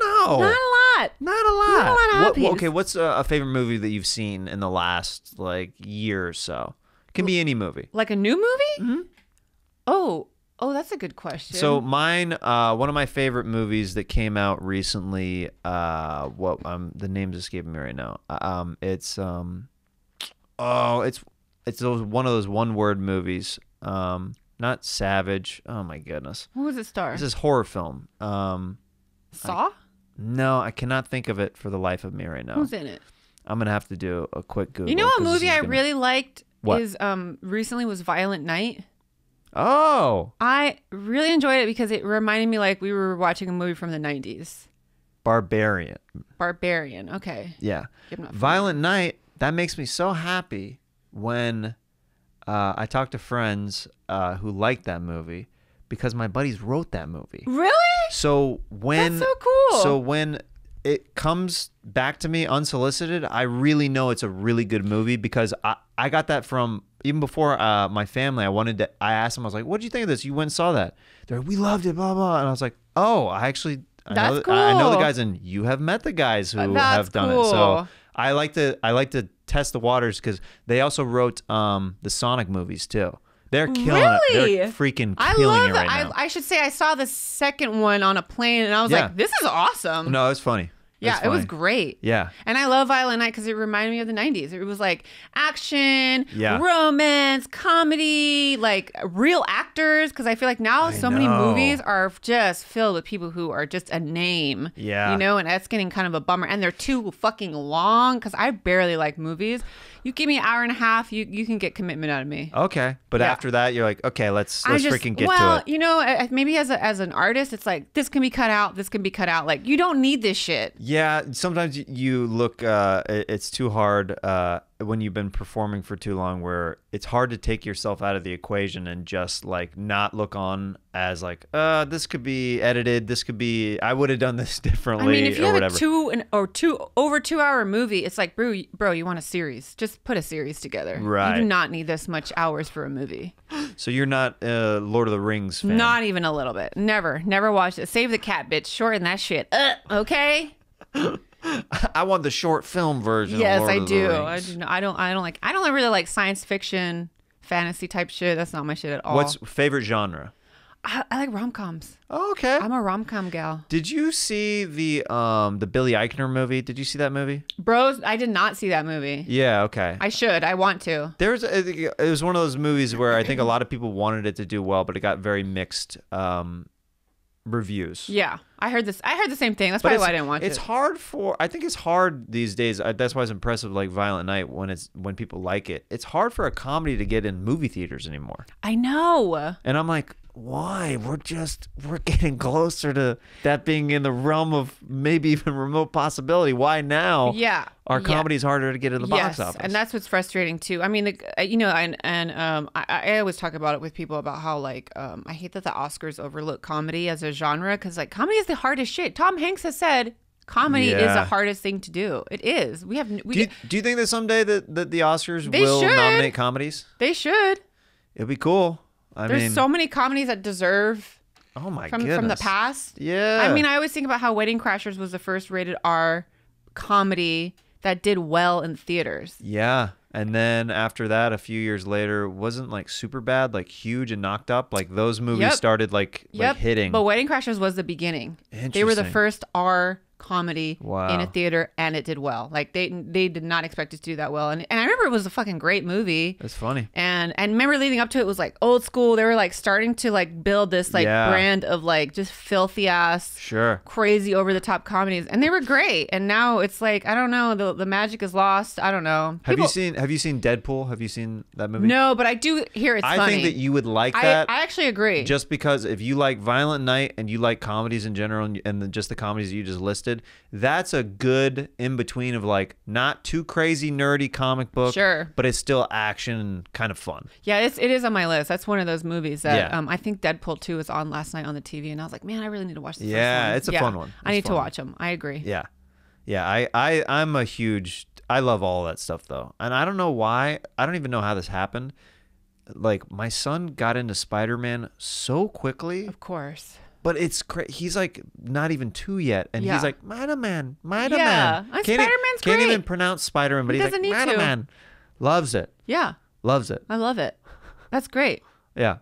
Speaker 2: I don't
Speaker 3: a lot.
Speaker 2: Not a lot.
Speaker 3: Not a lot of
Speaker 2: What- okay, what's a, a favorite movie that you've seen in the last like year or so? Can be any movie.
Speaker 3: Like a new movie? Mm-hmm. Oh, oh, that's a good question.
Speaker 2: So mine, uh, one of my favorite movies that came out recently. Uh, what um, the name's escaping me right now. Uh, Um, it's um, oh, it's it's those one of those one word movies. Um, not Savage. Oh my goodness,
Speaker 3: who was it star?
Speaker 2: this is horror film. Um,
Speaker 3: Saw?
Speaker 2: No, I cannot think of it for the life of me right now.
Speaker 3: Who's in it?
Speaker 2: I'm gonna have to do a quick Google.
Speaker 3: You know what movie I
Speaker 2: gonna-
Speaker 3: really liked
Speaker 2: What?
Speaker 3: is um recently was Violent Night.
Speaker 2: Oh,
Speaker 3: I really enjoyed it because it reminded me like we were watching a movie from the 90s.
Speaker 2: Barbarian.
Speaker 3: Barbarian. Okay.
Speaker 2: Yeah. Violent Night, that makes me so happy when uh, I talk to friends uh, who like that movie because my buddies wrote that movie.
Speaker 3: Really?
Speaker 2: So when
Speaker 3: That's so cool.
Speaker 2: So when it comes back to me unsolicited, I really know it's a really good movie because I, I got that from even before uh, my family. I wanted to. I asked them. I was like, "What did you think of this? You went and saw that?" They're like, "We loved it." Blah blah. And I was like, "Oh, I actually." I know,
Speaker 3: That's
Speaker 2: th- I know the guys, and you have met the guys who
Speaker 3: that's
Speaker 2: have done it. So. I like to I like to test the waters because they also wrote um, the Sonic movies too. They're killing it.
Speaker 3: Really?
Speaker 2: They're freaking
Speaker 3: I
Speaker 2: killing
Speaker 3: love
Speaker 2: it right now.
Speaker 3: I, I should say I saw the second one on a plane and I was
Speaker 2: Yeah.
Speaker 3: like, this is awesome.
Speaker 2: no, it was funny.
Speaker 3: yeah,
Speaker 2: It's
Speaker 3: it was great.
Speaker 2: Yeah.
Speaker 3: And I love Violent Night because it reminded me of the 90s. It was like action,
Speaker 2: Yeah.
Speaker 3: romance, comedy, like real actors. Because I feel like now so many movies are just filled with people who are just a name.
Speaker 2: Yeah.
Speaker 3: You know, and that's getting kind of a bummer. And they're too fucking long because I barely like movies. You give me an hour and a half, you, you can get commitment out of me.
Speaker 2: Okay, but
Speaker 3: Yeah.
Speaker 2: after that, you're like, okay, let's let's
Speaker 3: just,
Speaker 2: freaking get
Speaker 3: well,
Speaker 2: to it.
Speaker 3: Well, you know, maybe as a, as an artist, it's like this can be cut out, this can be cut out. Like you don't need this shit.
Speaker 2: Yeah, sometimes you look. Uh, it's too hard uh, when you've been performing for too long, where it's hard to take yourself out of the equation and just like not look on as like, uh, this could be edited. This could be. I would have done this differently I
Speaker 3: mean, if you
Speaker 2: or
Speaker 3: have
Speaker 2: whatever.
Speaker 3: a two and or two over two hour movie, it's like, bro, bro, you want a series? Just put a series together.
Speaker 2: Right.
Speaker 3: You do not need this much hours for a movie.
Speaker 2: so you're not uh, Lord of the Rings fan.
Speaker 3: Not even a little bit. Never, never watched it. Save the cat, bitch. Shorten that shit. Uh, okay.
Speaker 2: I want the short film version.
Speaker 3: yes, I do. I do. not- I don't. I don't like. I don't really like science fiction, fantasy type shit. That's not my shit at all.
Speaker 2: What's favorite genre?
Speaker 3: I, I like rom coms.
Speaker 2: Oh, okay.
Speaker 3: I'm a rom com gal.
Speaker 2: Did you see the um the Billy Eichner movie? Did you see that movie?
Speaker 3: Bros, I did not see that movie.
Speaker 2: Yeah. Okay.
Speaker 3: I should. I want to.
Speaker 2: There's it was one of those movies where I think a lot of people wanted it to do well, but it got very mixed um, reviews.
Speaker 3: Yeah, I heard this. I heard the same thing. That's
Speaker 2: But
Speaker 3: probably why I didn't watch
Speaker 2: it's
Speaker 3: it.
Speaker 2: hard for I think it's hard these days. I, that's why it's impressive like Violent Night when it's when people like it. It's hard for a comedy to get in movie theaters anymore.
Speaker 3: I know.
Speaker 2: And I'm like, why? We're just we're getting closer to that being in the realm of maybe even remote possibility. Why now?
Speaker 3: Yeah.
Speaker 2: Our
Speaker 3: Yeah.
Speaker 2: comedy's harder to get in the box office.
Speaker 3: and that's what's frustrating too. I mean, the, uh, you know, and and um, I, I always talk about it with people about how like um, I hate that the Oscars overlook comedy as a genre because like comedy is the hardest shit. Tom Hanks has said comedy is the hardest thing to do. It is. We have we
Speaker 2: do you, do you think that someday that, that the Oscars will
Speaker 3: should.
Speaker 2: nominate comedies?
Speaker 3: they should.
Speaker 2: It'd be cool. I
Speaker 3: There's
Speaker 2: mean,
Speaker 3: so many comedies that deserve
Speaker 2: oh my
Speaker 3: from
Speaker 2: goodness.
Speaker 3: from the past.
Speaker 2: Yeah.
Speaker 3: I mean, I always think about how Wedding Crashers was the first rated R comedy that did well in theaters.
Speaker 2: yeah. And then after that, a few years later, wasn't like super bad, like huge and knocked up. Like those movies
Speaker 3: Yep.
Speaker 2: started like
Speaker 3: Yep.
Speaker 2: like hitting.
Speaker 3: But Wedding Crashers was the beginning. They were the first R comedy
Speaker 2: Wow.
Speaker 3: in a theater, and it did well. Like they they did not expect it to do that well, and and I remember it was a fucking great movie.
Speaker 2: It's funny.
Speaker 3: And and remember leading up to it was like old school. They were like starting to like build this like
Speaker 2: Yeah.
Speaker 3: brand of like just filthy ass
Speaker 2: Sure.
Speaker 3: crazy over the top comedies and they were great and now it's like i don't know the, the magic is lost i don't know
Speaker 2: Have you seen Have you seen Deadpool? Have you seen that movie?
Speaker 3: no but i do hear it's
Speaker 2: I
Speaker 3: funny
Speaker 2: think that you would like
Speaker 3: I,
Speaker 2: that.
Speaker 3: I actually agree
Speaker 2: just because if you like Violent Night and you like comedies in general and, and the, just the comedies you just listed, that's a good in between of like not too crazy nerdy comic book,
Speaker 3: Sure.
Speaker 2: but it's still action and kind of fun.
Speaker 3: yeah it's, it is on my list that's one of those movies that
Speaker 2: Yeah.
Speaker 3: um, i think deadpool 2 was on last night on the tv and i was like man i really need to watch this.
Speaker 2: Yeah, it's a fun one.
Speaker 3: i
Speaker 2: It's
Speaker 3: need to watch them i agree
Speaker 2: Yeah, yeah. I I I'm a huge. I love all that stuff though, and I don't know why. I don't even know how this happened. Like my son got into Spider Man so quickly.
Speaker 3: of course
Speaker 2: But it's cra- he's like not even two yet, and
Speaker 3: Yeah.
Speaker 2: he's like Spider Man, Spider
Speaker 3: Yeah,
Speaker 2: Man. e-
Speaker 3: Spider-Man's
Speaker 2: can't even pronounce Spider Man, but
Speaker 3: He
Speaker 2: he's
Speaker 3: doesn't
Speaker 2: like
Speaker 3: need to.
Speaker 2: Spider Man. Loves it,
Speaker 3: yeah
Speaker 2: loves it.
Speaker 3: i love it that's great
Speaker 2: Yeah.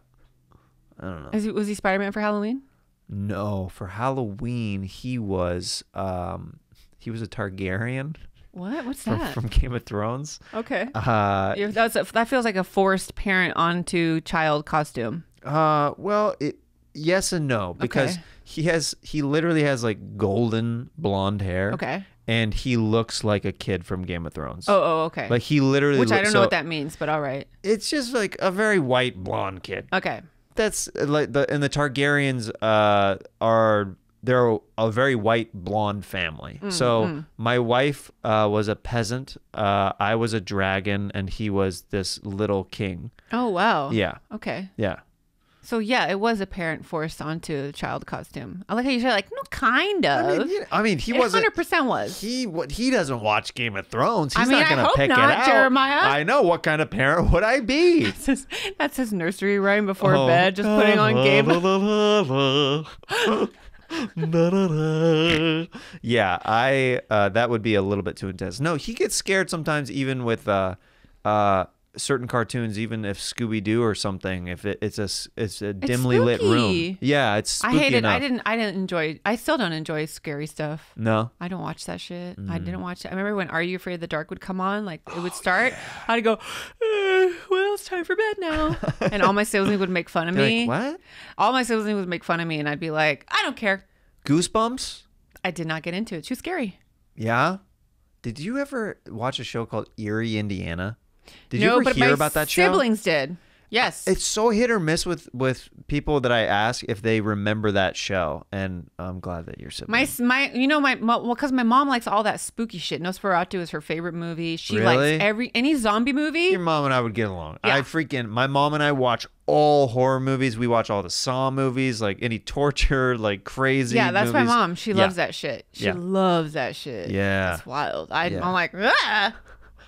Speaker 2: I don't know.
Speaker 3: Is he, was he spider-man for halloween
Speaker 2: No, for Halloween he was um he was a Targaryen
Speaker 3: what what's
Speaker 2: from,
Speaker 3: that
Speaker 2: from Game of Thrones.
Speaker 3: okay
Speaker 2: Uh,
Speaker 3: Yeah, that's a, that feels like a forced parent onto child costume
Speaker 2: Uh, well, it yes and no because
Speaker 3: Okay.
Speaker 2: he has he literally has like golden blonde hair.
Speaker 3: Okay.
Speaker 2: And he looks like a kid from Game of Thrones.
Speaker 3: Oh, oh, okay.
Speaker 2: Like he literally.
Speaker 3: Which I don't know
Speaker 2: so
Speaker 3: what that means, but all right.
Speaker 2: It's just like a very white blonde kid.
Speaker 3: Okay.
Speaker 2: That's uh, like the and the Targaryens uh are they're a very white blonde family.
Speaker 3: Mm,
Speaker 2: so my wife uh, was a peasant. Uh, I was a dragon, and he was this little king.
Speaker 3: Oh, wow.
Speaker 2: Yeah,
Speaker 3: Okay.
Speaker 2: yeah.
Speaker 3: So yeah, it was a parent forced onto a child costume. I like how you said like no, kind of.
Speaker 2: I mean, you- I mean, he wasn't.
Speaker 3: 100% was.
Speaker 2: He what he doesn't watch Game of Thrones.
Speaker 3: I
Speaker 2: He's
Speaker 3: mean,
Speaker 2: not
Speaker 3: I
Speaker 2: gonna
Speaker 3: hope
Speaker 2: pick
Speaker 3: not,
Speaker 2: it out.
Speaker 3: Jeremiah.
Speaker 2: I know what kind of parent would I be.
Speaker 3: That's his, that's his nursery rhyme before
Speaker 2: Oh.
Speaker 3: bed, just putting on Game
Speaker 2: yeah, I uh, that would be a little bit too intense. No, he gets scared sometimes, even with uh, uh, certain cartoons. Even if Scooby Doo or something, if it, it's a it's a dimly lit room. Yeah, it's
Speaker 3: I hated.
Speaker 2: enough.
Speaker 3: I didn't. I didn't enjoy. I still don't enjoy scary stuff.
Speaker 2: No,
Speaker 3: I don't watch that shit. I
Speaker 2: Mm.
Speaker 3: didn't watch it. I remember when Are You Afraid of the Dark would come on, like it would start. I'd go, "Uh, well, it's time for bed now. and all my siblings would make fun of me.
Speaker 2: like, what?
Speaker 3: All my siblings would make fun of me, and I'd be like, I don't care.
Speaker 2: Goosebumps?
Speaker 3: I did not get into it. Too scary.
Speaker 2: Yeah. Did you ever watch a show called Erie, Indiana? Did
Speaker 3: no,
Speaker 2: you ever
Speaker 3: but
Speaker 2: hear
Speaker 3: my
Speaker 2: about that show?
Speaker 3: siblings did. Yes.
Speaker 2: It's so hit or miss with with people that I ask if they remember that show, and I'm glad that you're
Speaker 3: my
Speaker 2: sibling.
Speaker 3: my you know my mo- well because my mom likes all that spooky shit. Nosferatu is her favorite movie. She
Speaker 2: Really?
Speaker 3: likes every any zombie movie.
Speaker 2: Your mom and I would get along.
Speaker 3: Yeah.
Speaker 2: I freaking my mom and I watch all horror movies. We watch all the Saw movies, like any torture, like crazy.
Speaker 3: yeah, that's my mom. She
Speaker 2: Yeah.
Speaker 3: loves that shit. She
Speaker 2: Yeah.
Speaker 3: loves that shit.
Speaker 2: Yeah.
Speaker 3: it's wild. I,
Speaker 2: Yeah.
Speaker 3: I'm like, ah,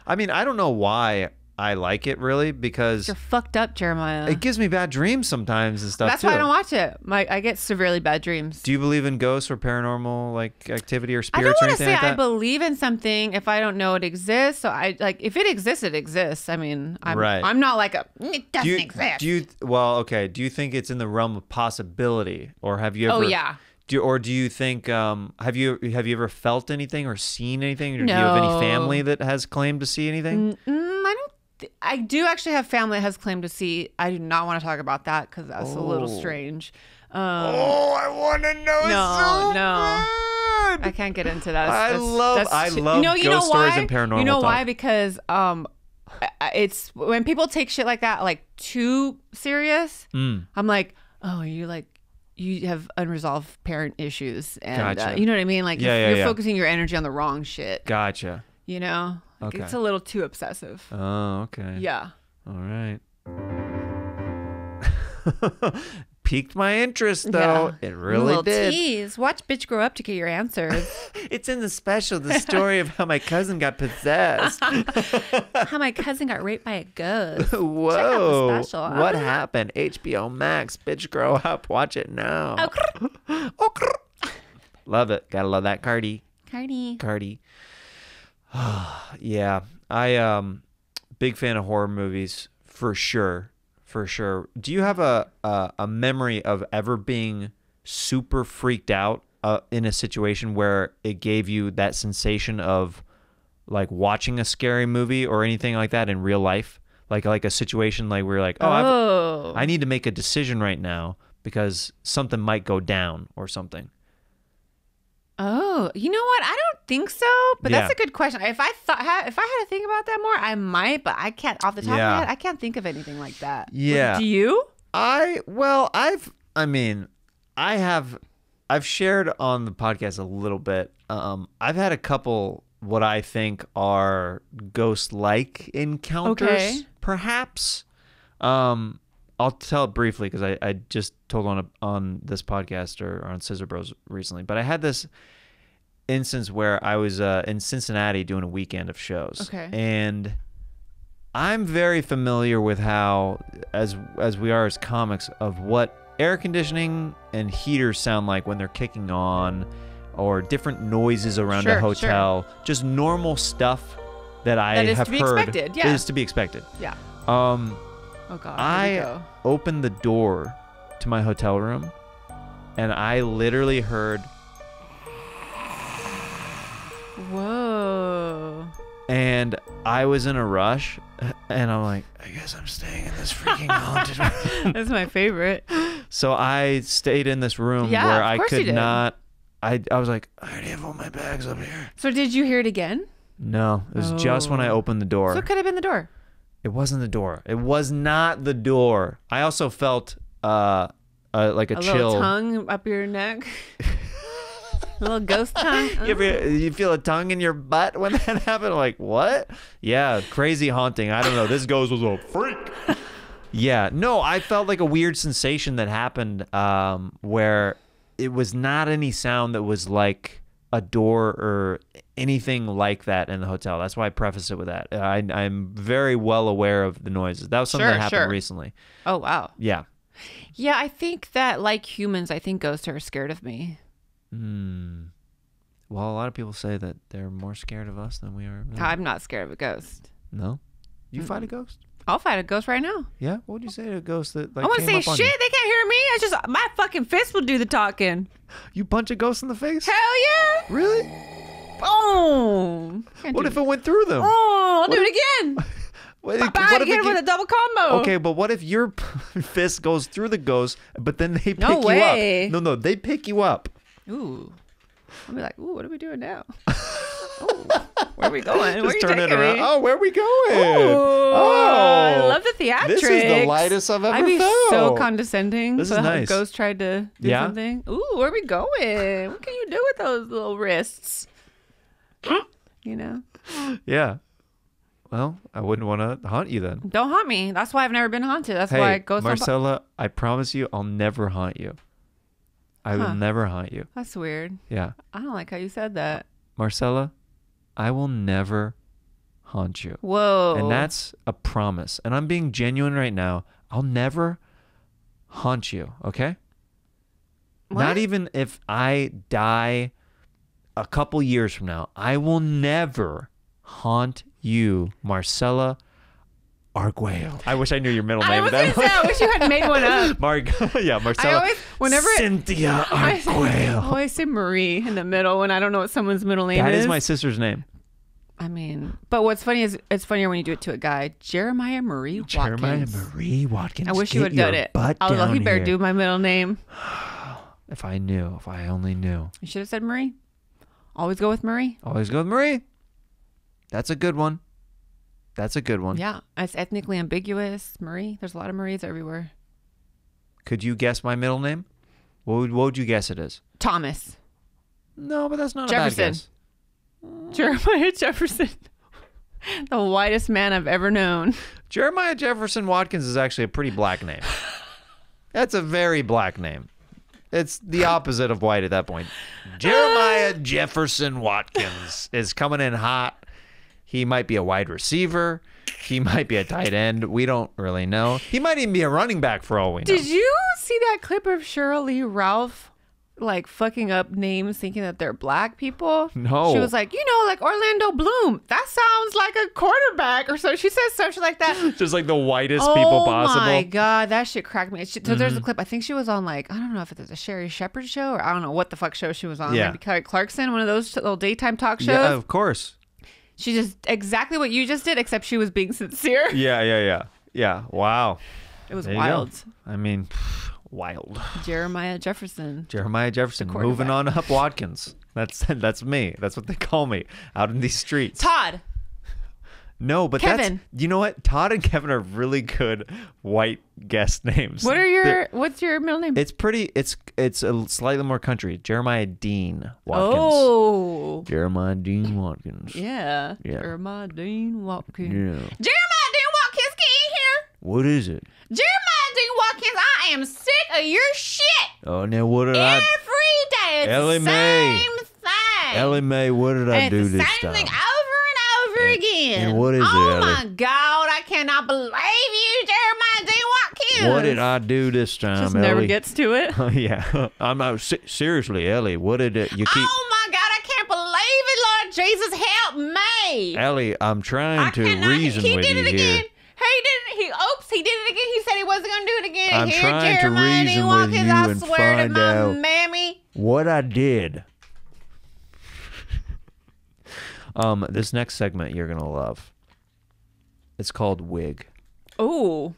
Speaker 2: I mean, I don't know why I like it really because
Speaker 3: you're fucked up, Jeremiah.
Speaker 2: it gives me bad dreams sometimes and stuff
Speaker 3: That's
Speaker 2: too.
Speaker 3: why I don't watch it. My I get severely bad dreams.
Speaker 2: Do you believe in ghosts or paranormal like activity or spirits?
Speaker 3: I don't
Speaker 2: or
Speaker 3: want to
Speaker 2: anything
Speaker 3: say
Speaker 2: like
Speaker 3: I believe in something if I don't know it exists. So I like if it exists, it exists. I mean, I'm
Speaker 2: Right.
Speaker 3: I'm not like a it doesn't
Speaker 2: do you,
Speaker 3: exist.
Speaker 2: do you well okay do you think it's in the realm of possibility or have you
Speaker 3: oh,
Speaker 2: ever?
Speaker 3: Oh, yeah.
Speaker 2: Do, or do you think um have you have you ever felt anything or seen anything or do you have any family that has claimed to see anything
Speaker 3: Mm, I don't. I do actually have family that has claimed to see. I do not want to talk about that because that's a little
Speaker 2: Oh.
Speaker 3: strange. Um,
Speaker 2: oh i want to know
Speaker 3: No,
Speaker 2: so
Speaker 3: no. I can't get into that.
Speaker 2: I
Speaker 3: That's-
Speaker 2: love-
Speaker 3: that's
Speaker 2: I love
Speaker 3: you know, you
Speaker 2: ghost
Speaker 3: know
Speaker 2: stories
Speaker 3: why?
Speaker 2: and paranormal
Speaker 3: You know why? Because um, it's when people take shit like that like too serious.
Speaker 2: Mm.
Speaker 3: I'm like, oh, you like you have unresolved parent issues, and uh, you know what I mean. Like
Speaker 2: Yeah,
Speaker 3: you're,
Speaker 2: yeah,
Speaker 3: you're
Speaker 2: yeah.
Speaker 3: focusing your energy on the wrong shit.
Speaker 2: gotcha
Speaker 3: You know, like,
Speaker 2: Okay.
Speaker 3: it's a little too obsessive.
Speaker 2: oh okay
Speaker 3: Yeah.
Speaker 2: all right piqued my interest though
Speaker 3: Yeah.
Speaker 2: it really did
Speaker 3: Tease. Watch bitch grow up to get your answers.
Speaker 2: it's in the special the story of how my cousin got possessed
Speaker 3: How my cousin got raped by a ghost.
Speaker 2: Whoa!
Speaker 3: special.
Speaker 2: What happened? HBO Max, bitch, grow up. Watch it now. Oh, crrr. love it. Gotta love that Cardi.
Speaker 3: Cardi.
Speaker 2: Cardi. yeah, I um, big fan of horror movies for sure, for sure. Do you have a a, a memory of ever being super freaked out uh, in a situation where it gave you that sensation of like watching a scary movie or anything like that in real life? Like like a situation like where you're like, oh,
Speaker 3: Oh.
Speaker 2: I need to make a decision right now because something might go down or something.
Speaker 3: Oh, you know what? I don't think so, but that's a good question. If I thought, if I had to think about that more, I might, but I can't off the top of my head. I can't think of anything like that.
Speaker 2: Yeah.
Speaker 3: Do you?
Speaker 2: I well, I've I mean, I have I've shared on the podcast a little bit. Um I've had a couple what I think are ghost-like encounters
Speaker 3: Okay.
Speaker 2: perhaps. Um I'll tell it briefly because I, I just told on a, on this podcast or, on Scissor Bros recently. But I had this instance where I was uh, in Cincinnati doing a weekend of shows.
Speaker 3: Okay.
Speaker 2: And I'm very familiar with how, as as we are as comics, of what air conditioning and heaters sound like when they're kicking on, or different noises around
Speaker 3: Sure,
Speaker 2: a
Speaker 3: sure.
Speaker 2: hotel. Just normal stuff that I
Speaker 3: That is to
Speaker 2: have
Speaker 3: be
Speaker 2: heard
Speaker 3: expected, yeah.
Speaker 2: is to be expected.
Speaker 3: Yeah.
Speaker 2: Um,
Speaker 3: Oh God.
Speaker 2: I
Speaker 3: go.
Speaker 2: opened the door to my hotel room, and I literally heard
Speaker 3: Whoa.
Speaker 2: and I was in a rush, and I'm like, I guess I'm staying in this freaking haunted room.
Speaker 3: That's my favorite.
Speaker 2: So I stayed in this room
Speaker 3: Yeah,
Speaker 2: where I could not. I I was like, I already have all my bags up here.
Speaker 3: So did you hear it again?
Speaker 2: No, it was just when I
Speaker 3: Oh.
Speaker 2: opened the door.
Speaker 3: So it could have been the door.
Speaker 2: It wasn't the door. It was not the door. I also felt uh, uh like a,
Speaker 3: A
Speaker 2: chill.
Speaker 3: little tongue up your neck. a little ghost tongue.
Speaker 2: You, ever, you feel a tongue in your butt when that happened? Like, what? Yeah, crazy haunting. I don't know. This ghost was a freak. Yeah, no, I felt like a weird sensation that happened um, where it was not any sound that was like a door or anything like that in the hotel. That's why I preface it with that. I, I'm very well aware of the noises. That was something
Speaker 3: Sure,
Speaker 2: that happened
Speaker 3: sure.
Speaker 2: recently.
Speaker 3: Oh wow.
Speaker 2: Yeah.
Speaker 3: Yeah, I think that like humans, I think ghosts are scared of me.
Speaker 2: Hmm. Well, a lot of people say that they're more scared of us than we are. them.
Speaker 3: I'm not scared of a ghost.
Speaker 2: No. You fight a ghost?
Speaker 3: I'll fight a ghost right now.
Speaker 2: Yeah. What would you say to a ghost that like
Speaker 3: I want to say shit.
Speaker 2: you?
Speaker 3: They can't hear me. I just my fucking fist will do the talking.
Speaker 2: You punch a ghost in the face?
Speaker 3: Hell yeah!
Speaker 2: Really?
Speaker 3: Boom. Can't
Speaker 2: What if it went through them?
Speaker 3: Oh, I'll do it again.
Speaker 2: What,
Speaker 3: Bye
Speaker 2: if-
Speaker 3: bye
Speaker 2: what if
Speaker 3: again
Speaker 2: it
Speaker 3: with a double combo.
Speaker 2: Okay, but what if your fist goes through the ghost, but then they pick
Speaker 3: No
Speaker 2: you
Speaker 3: way.
Speaker 2: up? No, no, they pick you up.
Speaker 3: Ooh. I'll be like, ooh, what are we doing now? where are we going?
Speaker 2: Just turn it around.
Speaker 3: me?
Speaker 2: Oh, where are we going?
Speaker 3: Ooh, I
Speaker 2: oh,
Speaker 3: love the theatrics.
Speaker 2: This is the lightest I've ever
Speaker 3: I'd be so condescending.
Speaker 2: This is nice.
Speaker 3: Ghost tried to do
Speaker 2: Yeah?
Speaker 3: something. Ooh, where are we going? What can you do with those little wrists? you know,
Speaker 2: Yeah. Well, I wouldn't want to haunt you then.
Speaker 3: don't haunt me. That's why I've never been haunted. That's
Speaker 2: hey,
Speaker 3: why ghosts. don't bo-
Speaker 2: Marcella, I promise you, I'll never haunt you. I will never haunt you.
Speaker 3: That's weird.
Speaker 2: Yeah.
Speaker 3: I don't like how you said that.
Speaker 2: Marcella, I will never haunt you.
Speaker 3: Whoa.
Speaker 2: And that's a promise. And I'm being genuine right now. I'll never haunt you, okay? Not even if I die a couple years from now. I will never haunt you, Marcella Arguello. I wish I knew your middle
Speaker 3: I
Speaker 2: name.
Speaker 3: was
Speaker 2: but
Speaker 3: gonna say, I wish you had made one up.
Speaker 2: Mark, yeah,
Speaker 3: I
Speaker 2: Marcella.
Speaker 3: always, whenever it,
Speaker 2: Cynthia
Speaker 3: I say- I
Speaker 2: Arguello.
Speaker 3: always say Marie in the middle when I don't know what someone's middle name is.
Speaker 2: That
Speaker 3: is.
Speaker 2: is my sister's name.
Speaker 3: I mean, but what's funny is it's funnier when you do it to a guy. Jeremiah Marie Watkins.
Speaker 2: Jeremiah Marie Watkins.
Speaker 3: I wish you
Speaker 2: Get
Speaker 3: would have done
Speaker 2: your
Speaker 3: it.
Speaker 2: Butt
Speaker 3: I was like,
Speaker 2: down
Speaker 3: he better
Speaker 2: here.
Speaker 3: do my middle name.
Speaker 2: If I knew, if I only knew.
Speaker 3: You should have said Marie. Always go with Marie.
Speaker 2: Always go with Marie. That's a good one. That's a good one.
Speaker 3: Yeah, it's ethnically ambiguous. Marie. There's a lot of Maries everywhere.
Speaker 2: Could you guess my middle name? What would, what would you guess it is?
Speaker 3: Thomas.
Speaker 2: No, but that's not a
Speaker 3: Jefferson. Jeremiah Jefferson. the whitest man I've ever known.
Speaker 2: Jeremiah Jefferson Watkins is actually a pretty black name. That's a very black name. It's the opposite of white at that point. Jeremiah Jefferson Watkins is coming in hot. He might be a wide receiver. He might be a tight end. We don't really know. He might even be a running back for all we know.
Speaker 3: Did you see that clip of Lee Ralph like fucking up names thinking that they're black people.
Speaker 2: No.
Speaker 3: She was like, you know, like Orlando Bloom. That sounds like a quarterback or so. She says something like that.
Speaker 2: Just like the whitest people possible.
Speaker 3: Oh my god, that shit cracked me. She, so there's
Speaker 2: Mm-hmm.
Speaker 3: a clip. I think she was on like I don't know if it was a Sherri Shepherd show or I don't know what the fuck show she was on.
Speaker 2: Yeah.
Speaker 3: Maybe Kelly Clarkson, one of those little daytime talk shows.
Speaker 2: Yeah, of course.
Speaker 3: She just exactly what you just did, except she was being sincere.
Speaker 2: Yeah, yeah, yeah. Yeah. Wow.
Speaker 3: It was
Speaker 2: There
Speaker 3: wild.
Speaker 2: I mean, wild.
Speaker 3: Jeremiah Jefferson.
Speaker 2: Jeremiah Jefferson moving on up Watkins. That's that's me. That's what they call me out in these streets.
Speaker 3: Todd.
Speaker 2: No, but
Speaker 3: Kevin.
Speaker 2: that's you know what? Todd and Kevin are really good white guest names.
Speaker 3: What are your
Speaker 2: They're-
Speaker 3: what's your middle name?
Speaker 2: It's pretty. It's it's a slightly more country. Jeremiah Dean Watkins.
Speaker 3: oh.
Speaker 2: Jeremiah Dean Watkins.
Speaker 3: Yeah.
Speaker 2: Yeah.
Speaker 3: Jeremiah Dean Watkins.
Speaker 2: Yeah.
Speaker 3: Jeremiah Dean Watkins, get in here.
Speaker 2: What is it?
Speaker 3: Jeremiah Dean Watkins, I am sick of your shit.
Speaker 2: Oh, now what did
Speaker 3: Every
Speaker 2: I?
Speaker 3: day it's
Speaker 2: Ellie
Speaker 3: the
Speaker 2: Mae.
Speaker 3: same thing.
Speaker 2: Ellie Mae, what did I do
Speaker 3: the
Speaker 2: this
Speaker 3: same
Speaker 2: time?
Speaker 3: thing and over
Speaker 2: And-
Speaker 3: again.
Speaker 2: and what is it,
Speaker 3: Oh my God, I cannot believe you, Jeremiah Dean Watkins.
Speaker 2: What did I do this time,
Speaker 3: Just
Speaker 2: Ellie?
Speaker 3: never gets to it.
Speaker 2: yeah, I'm uh, not seriously, Ellie. What did it? You keep
Speaker 3: Oh my God, I can't believe it, Lord Jesus, help me.
Speaker 2: Ellie. I'm trying
Speaker 3: I
Speaker 2: to
Speaker 3: cannot.
Speaker 2: reason
Speaker 3: he
Speaker 2: with
Speaker 3: did
Speaker 2: you
Speaker 3: it again.
Speaker 2: here.
Speaker 3: He did it. He oops. He did it again. He said he wasn't gonna do it again.
Speaker 2: I'm
Speaker 3: Here,
Speaker 2: trying to
Speaker 3: Jeremiah Dean
Speaker 2: reason with
Speaker 3: Watkins,
Speaker 2: you
Speaker 3: I
Speaker 2: and
Speaker 3: swear
Speaker 2: find
Speaker 3: to my
Speaker 2: out-
Speaker 3: mammy.
Speaker 2: What I did. Um, this next segment you're gonna love. It's called wig,
Speaker 3: Oh.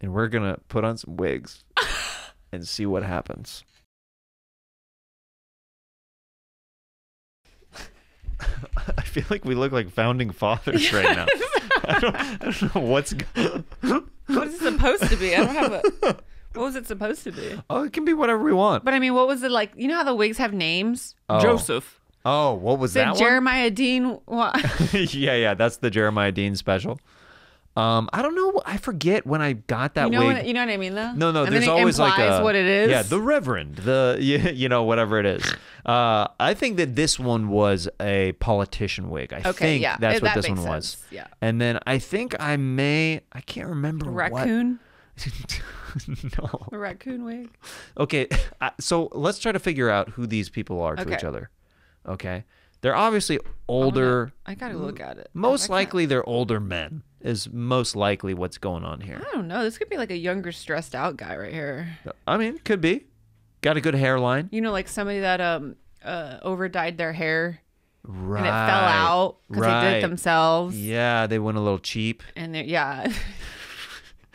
Speaker 2: and we're gonna put on some wigs and see what happens. I feel like we look like founding fathers right now. I don't, I don't know what's. Go-
Speaker 3: What is it supposed to be? I don't have a. What was it supposed to be?
Speaker 2: oh, it can be whatever we want.
Speaker 3: But I mean, what was it like? You know how the wigs have names?
Speaker 2: Oh.
Speaker 3: Joseph.
Speaker 2: Oh, what was
Speaker 3: The
Speaker 2: that one?
Speaker 3: Jeremiah Dean. Wa-
Speaker 2: yeah, yeah, that's the Jeremiah Dean special. Um, I don't know. I forget when I got that
Speaker 3: you know
Speaker 2: wig.
Speaker 3: what? You know what I mean, though.
Speaker 2: no, no.
Speaker 3: And
Speaker 2: there's
Speaker 3: then it
Speaker 2: always like a
Speaker 3: what it is.
Speaker 2: Yeah, the Reverend, the you, you know whatever it is. Uh, I think that this one was a politician wig. I
Speaker 3: Okay,
Speaker 2: think
Speaker 3: yeah,
Speaker 2: that's
Speaker 3: it-
Speaker 2: what
Speaker 3: that
Speaker 2: this one
Speaker 3: makes
Speaker 2: was.
Speaker 3: yeah.
Speaker 2: And then I think I may. I can't remember what-
Speaker 3: raccoon.
Speaker 2: no.
Speaker 3: A raccoon wig.
Speaker 2: Okay, uh, so let's try to figure out who these people are to each other. Okay, they're obviously older.
Speaker 3: I gotta look at it.
Speaker 2: Most
Speaker 3: I can't-
Speaker 2: likely, they're older men. Is most likely what's going on here.
Speaker 3: I don't know. This could be like a younger, stressed out guy right here.
Speaker 2: I mean, could be. Got a good hairline.
Speaker 3: You know, like somebody that um uh over dyed their hair
Speaker 2: Right.
Speaker 3: and it fell out because they did it themselves.
Speaker 2: Yeah, they went a little cheap.
Speaker 3: And they're- yeah,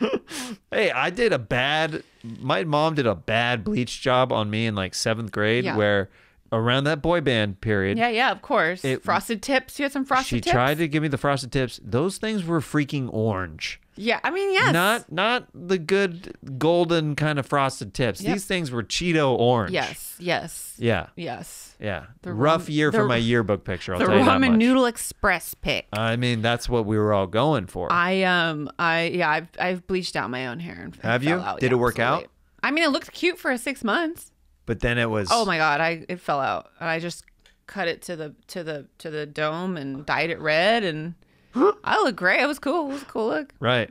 Speaker 2: Hey, I did a bad. My mom did a bad bleach job on me in like seventh grade,
Speaker 3: Yeah.
Speaker 2: where around that boy band period,
Speaker 3: yeah, yeah. Of course.
Speaker 2: It-
Speaker 3: frosted tips. You had some frosted
Speaker 2: she
Speaker 3: tips.
Speaker 2: She tried to give me the frosted tips. Those things were freaking orange.
Speaker 3: Yeah, I mean, yes.
Speaker 2: Not not the good golden kind of frosted tips.
Speaker 3: Yep.
Speaker 2: These things were Cheeto orange.
Speaker 3: Yes, yes,
Speaker 2: Yeah.
Speaker 3: yes.
Speaker 2: Yeah.
Speaker 3: The
Speaker 2: Rough
Speaker 3: ram-
Speaker 2: year for
Speaker 3: the-
Speaker 2: my yearbook picture. I'll
Speaker 3: the
Speaker 2: tell you
Speaker 3: ramen noodle express pick.
Speaker 2: I mean, that's what we were all going for.
Speaker 3: I um I yeah I've I've bleached out my own hair and
Speaker 2: Have you?
Speaker 3: out.
Speaker 2: Did
Speaker 3: Yeah,
Speaker 2: it work out?
Speaker 3: I mean, it looked cute for six months.
Speaker 2: But then it was.
Speaker 3: Oh my god, I it fell out, and I just cut it to the to the to the dome and dyed it red, and I look great. It was cool. It was a cool look.
Speaker 2: Right.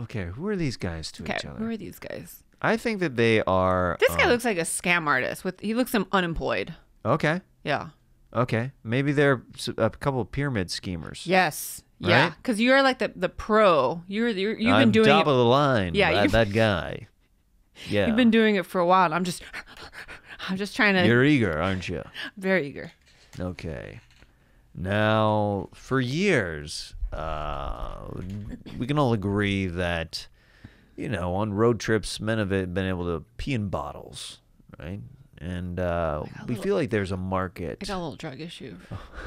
Speaker 2: Okay. Who are these guys to
Speaker 3: Okay,
Speaker 2: each
Speaker 3: who are these guys?
Speaker 2: I think that they are.
Speaker 3: This guy
Speaker 2: um,
Speaker 3: looks like a scam artist. With he looks unemployed.
Speaker 2: Okay.
Speaker 3: Yeah.
Speaker 2: Okay. Maybe they're a couple of pyramid schemers.
Speaker 3: Yes. Yeah. Because you're like the the pro. You're, you're you've
Speaker 2: I'm
Speaker 3: been doing
Speaker 2: top
Speaker 3: it.
Speaker 2: of the line.
Speaker 3: Yeah,
Speaker 2: Yeah. That, that guy. Yeah.
Speaker 3: You've been doing it for a while. And I'm just I'm just trying to.
Speaker 2: You're eager, aren't you?
Speaker 3: very eager.
Speaker 2: Okay. Now, for years, uh, we can all agree that, you know, on road trips, men have been able to pee in bottles, right? And uh, we feel like there's a market.
Speaker 3: I got a little drug issue.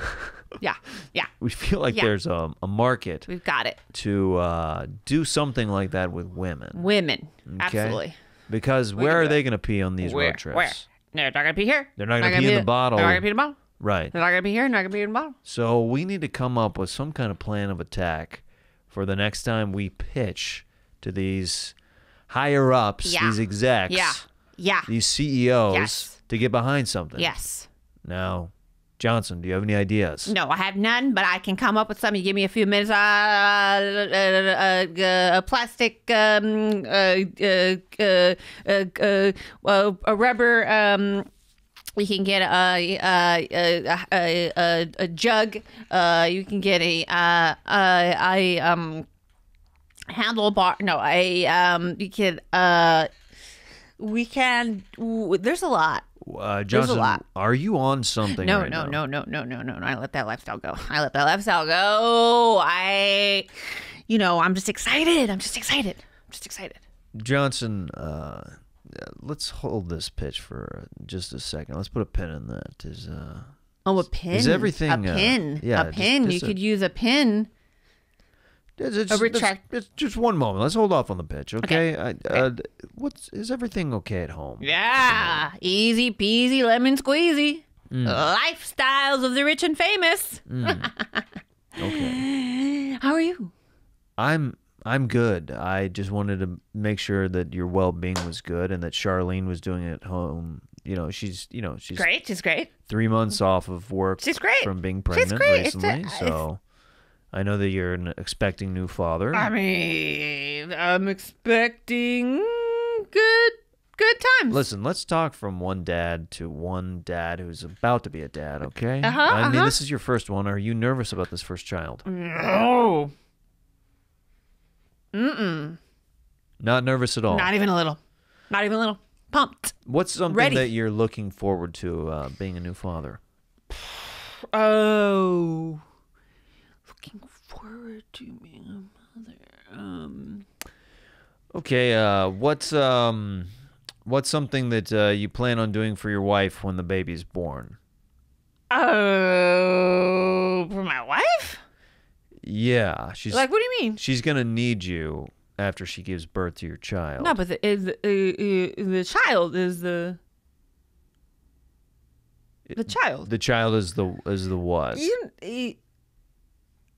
Speaker 3: yeah. Yeah.
Speaker 2: We feel like
Speaker 3: Yeah.
Speaker 2: there's a, a market
Speaker 3: We've got it.
Speaker 2: to uh, do something like that with women.
Speaker 3: Women.
Speaker 2: Okay?
Speaker 3: Absolutely.
Speaker 2: Because where are they going to pee on these
Speaker 3: Where?
Speaker 2: road trips?
Speaker 3: Where? They're not gonna pee here.
Speaker 2: They're not gonna pee in the bottle.
Speaker 3: They're not gonna pee in the bottle.
Speaker 2: Right.
Speaker 3: They're not gonna pee here. They're not gonna pee in the bottle.
Speaker 2: So we need to come up with some kind of plan of attack for the next time we pitch to these higher ups,
Speaker 3: Yeah.
Speaker 2: these execs,
Speaker 3: Yeah. Yeah.
Speaker 2: these CEOs
Speaker 3: Yes.
Speaker 2: to get behind something.
Speaker 3: Yes.
Speaker 2: Now, Johnson, do you have any ideas?
Speaker 3: No, I have none, but I can come up with some. You give me a few minutes. Uh, uh, uh, uh, a plastic, um, uh, uh, uh, uh, uh, uh, a rubber, um, You can get a a a a, a, a jug. Uh, you can get a uh a, um handlebar. No, a um. You can uh. We can. There's a lot.
Speaker 2: Uh, Johnson,
Speaker 3: lot.
Speaker 2: are you on something?
Speaker 3: No,
Speaker 2: right
Speaker 3: no,
Speaker 2: now?
Speaker 3: no, no, no, no, no, no. I let that lifestyle go. I let that lifestyle go. I, you know, I'm just excited. I'm just excited. I'm just excited.
Speaker 2: Johnson, uh, let's hold this pitch for just a second. Let's put a pin in that. Is uh,
Speaker 3: Oh, a pin.
Speaker 2: Is everything,
Speaker 3: A
Speaker 2: uh,
Speaker 3: pin.
Speaker 2: yeah,
Speaker 3: a
Speaker 2: just-
Speaker 3: pin.
Speaker 2: just
Speaker 3: you
Speaker 2: a-
Speaker 3: could use a pin.
Speaker 2: It's,
Speaker 3: A retract-
Speaker 2: it's just one moment. Let's hold off on the pitch, okay? I, uh, what's is everything okay at home?
Speaker 3: Yeah. Easy peasy lemon squeezy.
Speaker 2: Mm.
Speaker 3: Lifestyles of the rich and famous.
Speaker 2: Okay.
Speaker 3: How are you?
Speaker 2: I'm I'm good. I just wanted to make sure that your well-being was good and that Charlene was doing it at home. You know, she's you know she's
Speaker 3: Great. She's great.
Speaker 2: three months off of work
Speaker 3: She's great.
Speaker 2: from being pregnant
Speaker 3: a-
Speaker 2: recently.
Speaker 3: it's-
Speaker 2: so I know that you're an expecting new father.
Speaker 3: I mean, I'm expecting good good times.
Speaker 2: Listen, let's talk from one dad to one dad who's about to be a dad, okay?
Speaker 3: Uh-huh,
Speaker 2: I mean,
Speaker 3: uh-huh.
Speaker 2: this is your first one. Are you nervous about this first child?
Speaker 3: No. Mm-mm.
Speaker 2: Not nervous at all.
Speaker 3: Not even a little. Not even a little. Pumped.
Speaker 2: What's something
Speaker 3: Ready.
Speaker 2: that you're looking forward to uh, being a new father?
Speaker 3: Oh. Looking forward to being a mother. Um.
Speaker 2: Okay, uh, what's um, what's something that uh, you plan on doing for your wife when the baby's born?
Speaker 3: Oh, for my wife?
Speaker 2: Yeah, she's
Speaker 3: Like, what do you mean?
Speaker 2: she's gonna need you after she gives birth to your child.
Speaker 3: No, but the is, uh, uh, the child is the the child.
Speaker 2: the child is the is the what?
Speaker 3: You,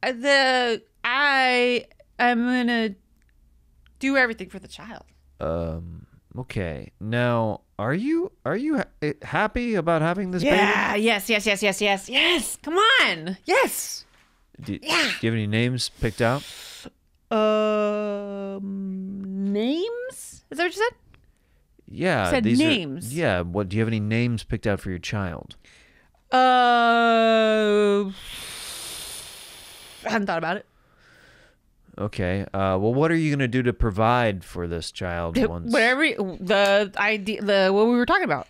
Speaker 3: the I am gonna do everything for the child.
Speaker 2: Um. Okay. Now, are you are you ha- eh, happy about having this baby?
Speaker 3: Yeah. Yes. Yes. Yes. Yes. Yes. Yes. Come on. Yes.
Speaker 2: baby? Do, do you have any names picked out?
Speaker 3: Um. Names? Is that what you said?
Speaker 2: Yeah.
Speaker 3: Said
Speaker 2: these are-
Speaker 3: names.
Speaker 2: yeah. What do you have any names picked out for your child?
Speaker 3: Uh. I hadn't thought about it.
Speaker 2: Okay. Uh. Well, what are you gonna do to provide for this child once?
Speaker 3: Whatever the idea, the what we were talking about.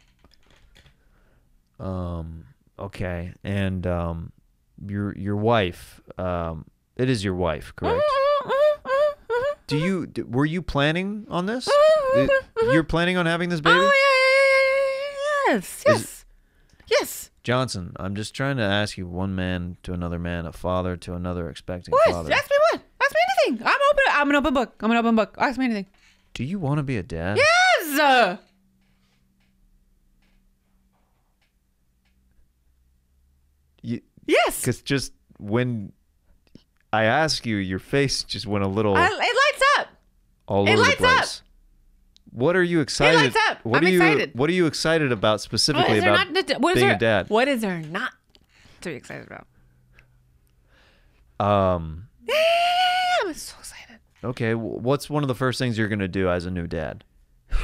Speaker 2: Um. Okay. And um, your your wife. Um. It is your wife, correct? Do you d- were you planning on this? You're planning on having this baby?
Speaker 3: Oh yeah, yeah, yeah, yeah, yeah, yes, yes, yes.
Speaker 2: Johnson, I'm just trying to ask you one man to another man, a father to another expecting
Speaker 3: What?
Speaker 2: father.
Speaker 3: Ask me what? Ask me anything. I'm open. I'm an open book. I'm an open book. Ask me anything.
Speaker 2: Do you want to be a dad?
Speaker 3: Yes.
Speaker 2: You,
Speaker 3: yes.
Speaker 2: Because just when I ask you, your face just went a little
Speaker 3: I, it lights up.
Speaker 2: all
Speaker 3: it
Speaker 2: over
Speaker 3: lights
Speaker 2: the
Speaker 3: up.
Speaker 2: What are you excited?
Speaker 3: lights up.
Speaker 2: What
Speaker 3: I'm
Speaker 2: are you
Speaker 3: excited.
Speaker 2: What are you excited about specifically about
Speaker 3: not? to- What is
Speaker 2: being
Speaker 3: there?
Speaker 2: a dad?
Speaker 3: What is there not to be excited about?
Speaker 2: Um.
Speaker 3: Yeah, I'm so excited.
Speaker 2: Okay. What's one of the first things you're gonna do as a new dad?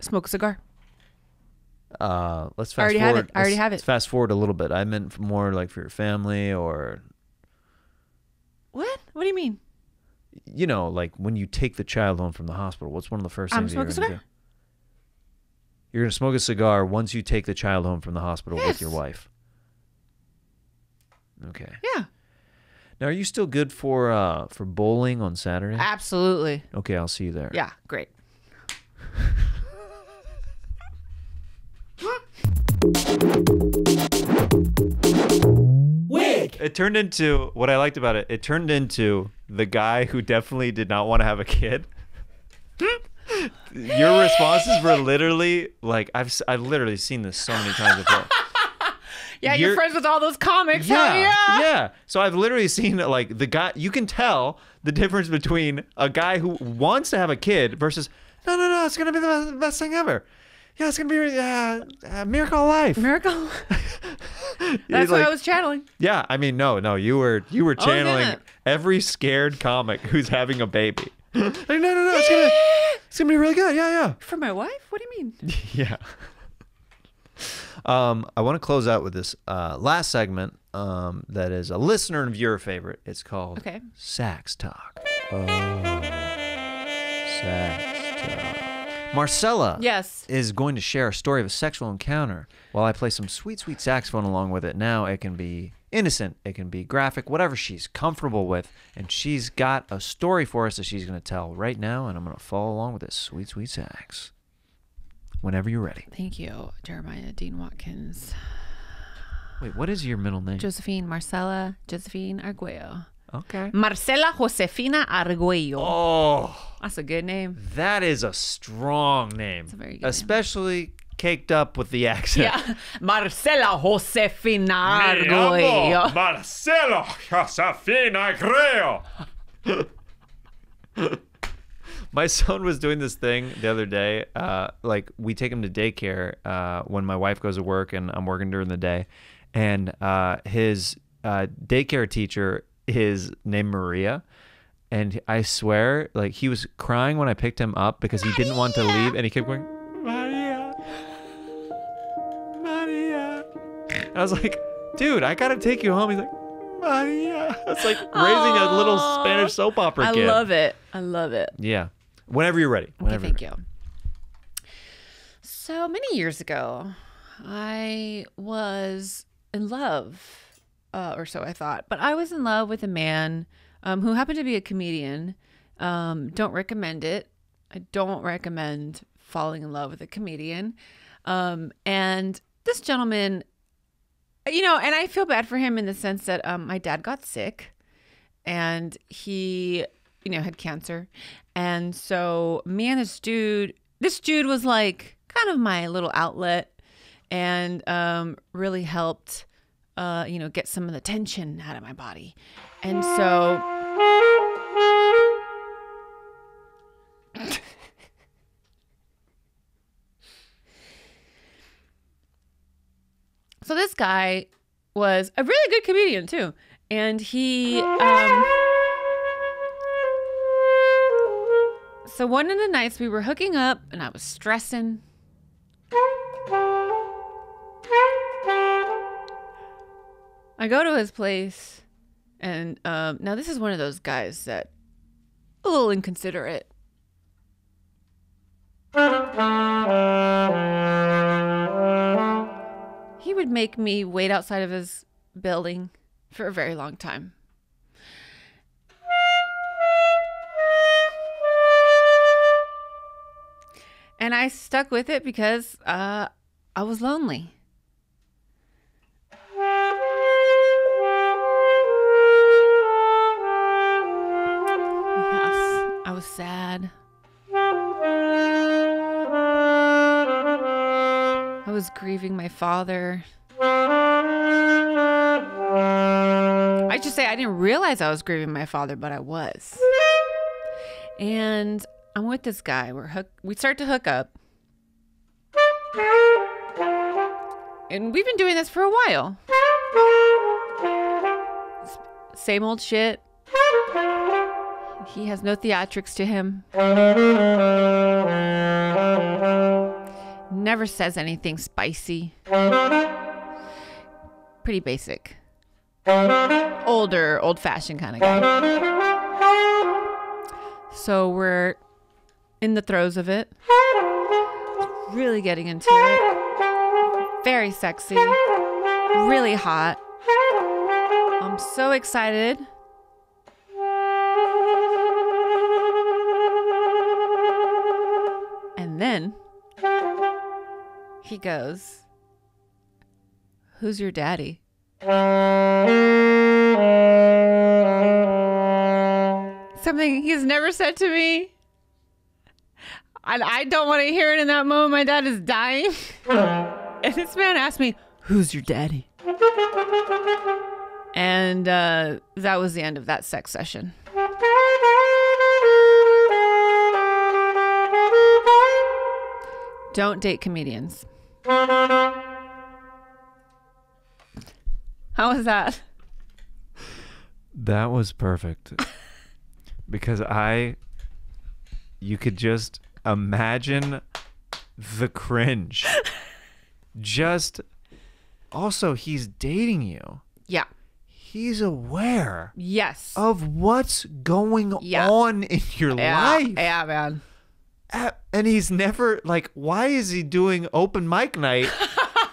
Speaker 3: Smoke a cigar.
Speaker 2: Uh, let's fast
Speaker 3: I already have it. I already have it.
Speaker 2: let's fast forward a little bit. I meant more like for your family, or
Speaker 3: What? What do you mean?
Speaker 2: You know, like when you take the child home from the hospital. What's one of the 1st
Speaker 3: I'm
Speaker 2: things you're gonna do? You're gonna smoke a cigar once you take the child home from the hospital with your wife. Okay.
Speaker 3: Yeah.
Speaker 2: Now, are you still good for uh for bowling on Saturday?
Speaker 3: Absolutely.
Speaker 2: Okay, I'll see you there.
Speaker 3: Yeah. Great. Wig.
Speaker 2: It turned into what I liked about it. It turned into the guy who definitely did not want to have a kid. Your responses were literally like I've I've literally seen this so many times before.
Speaker 3: Yeah, you're,
Speaker 2: You're-
Speaker 3: friends with all those comics.
Speaker 2: Yeah,
Speaker 3: yeah.
Speaker 2: yeah. So I've literally seen like the guy. You can tell the difference between a guy who wants to have a kid versus no, no, no. It's gonna be the best, best thing ever. Yeah, it's gonna be uh, a miracle of life.
Speaker 3: Miracle. That's what I was channeling.
Speaker 2: Yeah, I mean, no, no. You were you were
Speaker 3: in
Speaker 2: channeling
Speaker 3: it.
Speaker 2: every scared comic who's having a baby. like, no, no, no, it's gonna, it's gonna be really good. Yeah, yeah.
Speaker 3: For my wife? What do you mean?
Speaker 2: Yeah. Um, I want to close out with this uh, last segment um, that is a listener and viewer favorite. It's called
Speaker 3: Okay.
Speaker 2: Sax Talk. Oh, Sax Talk. Marcella
Speaker 3: Yes.
Speaker 2: is going to share a story of a sexual encounter while I play some sweet, sweet saxophone along with it. Now it can be innocent, it can be graphic, whatever she's comfortable with. And she's got a story for us that she's going to tell right now. And I'm going to follow along with this sweet, sweet sax. Whenever you're ready.
Speaker 3: Thank you, Jeremiah Dean Watkins.
Speaker 2: Wait, what is your middle name?
Speaker 3: Josephine Marcella Josephine Arguello.
Speaker 2: Okay.
Speaker 3: Marcella Josefina Arguello.
Speaker 2: Oh,
Speaker 3: That's a good name.
Speaker 2: that is a strong name.
Speaker 3: a very good name.
Speaker 2: Especially caked up with the accent.
Speaker 3: Yeah. Marcella Josefina Arguello.
Speaker 2: Marcelo Josefina Creo. My son was doing this thing the other day. Uh, like we take him to daycare uh, when my wife goes to work and I'm working during the day, and uh, his uh, daycare teacher is named Maria, and I swear, like he was crying when I picked him up because he didn't want to leave, and he kept going, Maria, Maria. I was like, dude, I gotta take you home. He's like, Maria. It's like raising a little Spanish soap opera
Speaker 3: I
Speaker 2: kid.
Speaker 3: love it. I love it.
Speaker 2: Yeah. Whenever you're ready.
Speaker 3: Okay, thank
Speaker 2: you're
Speaker 3: you. So many years ago, I was in love, uh, or so I thought, but I was in love with a man um, who happened to be a comedian. Um, don't recommend it. I don't recommend falling in love with a comedian. Um, and this gentleman, you know, and I feel bad for him in the sense that um, my dad got sick and he you know had cancer and so me and this dude this dude was like kind of my little outlet and um really helped uh you know get some of the tension out of my body. And so so this guy was a really good comedian too. And he um so one of the nights we were hooking up and i was stressing i go to his place and um now this is one of those guys that a little inconsiderate he would make me wait outside of his building for a very long time. And I stuck with it because uh, I was lonely. Was grieving my father. I just say I didn't realize I was grieving my father, but I was. And I'm with this guy. We're hook. We start to hook up, and we've been doing this for a while. Same old shit. He has no theatrics to him. Never says anything spicy. Pretty basic. Older, old fashioned kind of guy. So we're in the throes of it. Really getting into it. Very sexy. Really hot. I'm so excited. And then he goes, Who's your daddy? Something he's never said to me. And I don't want to hear it in that moment. My dad is dying. and this man asked me, Who's your daddy? And uh, that was the end of that sex session. Don't date comedians. How was that?
Speaker 2: That was perfect. because I you could just imagine the cringe. just also he's dating you.
Speaker 3: Yeah.
Speaker 2: He's aware
Speaker 3: Yes.
Speaker 2: of what's going
Speaker 3: Yeah.
Speaker 2: on in your
Speaker 3: yeah.
Speaker 2: life.
Speaker 3: Yeah, man.
Speaker 2: And he's never like why is he doing open mic night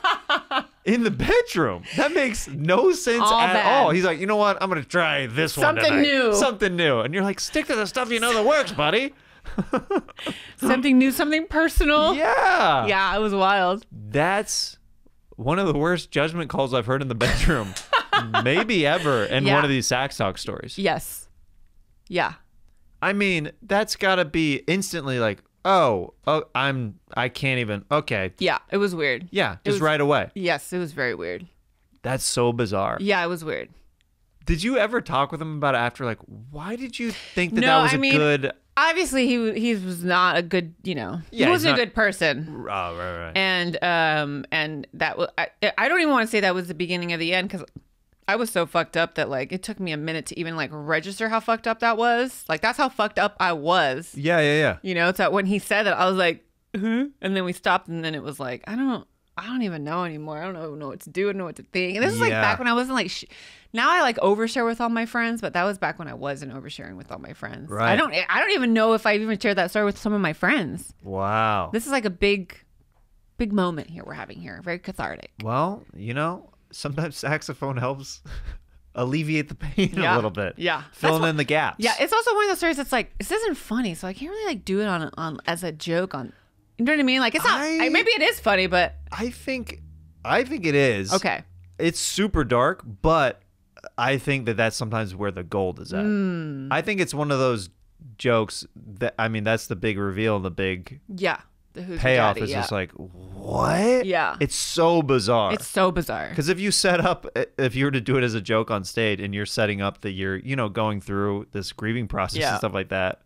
Speaker 2: in the bedroom that makes no sense
Speaker 3: All
Speaker 2: at
Speaker 3: bad.
Speaker 2: all he's like you know what i'm gonna try this one
Speaker 3: Something new.
Speaker 2: something new and you're like stick to the stuff you know that works buddy
Speaker 3: Something new, something personal.
Speaker 2: yeah
Speaker 3: Yeah, it was wild.
Speaker 2: that's one of the worst judgment calls i've heard in the bedroom maybe ever in
Speaker 3: Yeah.
Speaker 2: one of these sax talk stories
Speaker 3: Yes. Yeah.
Speaker 2: i mean that's gotta be instantly like oh oh i'm i can't even okay
Speaker 3: Yeah. It was weird.
Speaker 2: yeah just
Speaker 3: was-
Speaker 2: right away
Speaker 3: Yes, it was very weird.
Speaker 2: that's so bizarre
Speaker 3: Yeah, it was weird.
Speaker 2: Did you ever talk with him about it after? Like, why did you think that
Speaker 3: No,
Speaker 2: that was
Speaker 3: I
Speaker 2: a
Speaker 3: mean-
Speaker 2: good?
Speaker 3: Obviously, he he was not a good, you know,
Speaker 2: Yeah,
Speaker 3: he wasn't
Speaker 2: not-
Speaker 3: a good person.
Speaker 2: Oh, right, right.
Speaker 3: And um and that was I, I don't even want to say that was the beginning of the end because I was so fucked up that like it took me a minute to even like register how fucked up that was. Like that's how fucked up I was.
Speaker 2: yeah, yeah, yeah.
Speaker 3: You know, it's that when he said that I was like, huh? and then we stopped, and then it was like, I don't, I don't even know anymore. I don't know, know what to do. I don't know what to think. And this is like back when I wasn't like. Sh- now I like overshare with all my friends, but that was back when I wasn't oversharing with all my friends.
Speaker 2: Right.
Speaker 3: I don't. I don't even know if I even shared that story with some of my friends.
Speaker 2: Wow.
Speaker 3: This is like a big, big moment here we're having here. Very cathartic.
Speaker 2: well, you know, sometimes saxophone helps alleviate the pain
Speaker 3: Yeah.
Speaker 2: a little bit.
Speaker 3: Yeah.
Speaker 2: filling in the gaps.
Speaker 3: Yeah, it's also one of those stories that's like this isn't funny, so I can't really like do it on on as a joke on. You know what I mean? Like it's not.
Speaker 2: I-
Speaker 3: I, maybe it is funny, but
Speaker 2: I think, I think it is.
Speaker 3: okay.
Speaker 2: It's super dark, but I think that that's sometimes where the gold is at.
Speaker 3: Hmm.
Speaker 2: I think it's one of those jokes that I mean, that's the big reveal, the big
Speaker 3: Yeah. Who's
Speaker 2: payoff
Speaker 3: Daddy,
Speaker 2: is
Speaker 3: yeah.
Speaker 2: just like what?
Speaker 3: Yeah.
Speaker 2: It's so bizarre.
Speaker 3: It's so bizarre.
Speaker 2: Because if you set up, if you were to do it as a joke on stage and you're setting up that you're, you know, going through this grieving process
Speaker 3: Yeah.
Speaker 2: and stuff like that,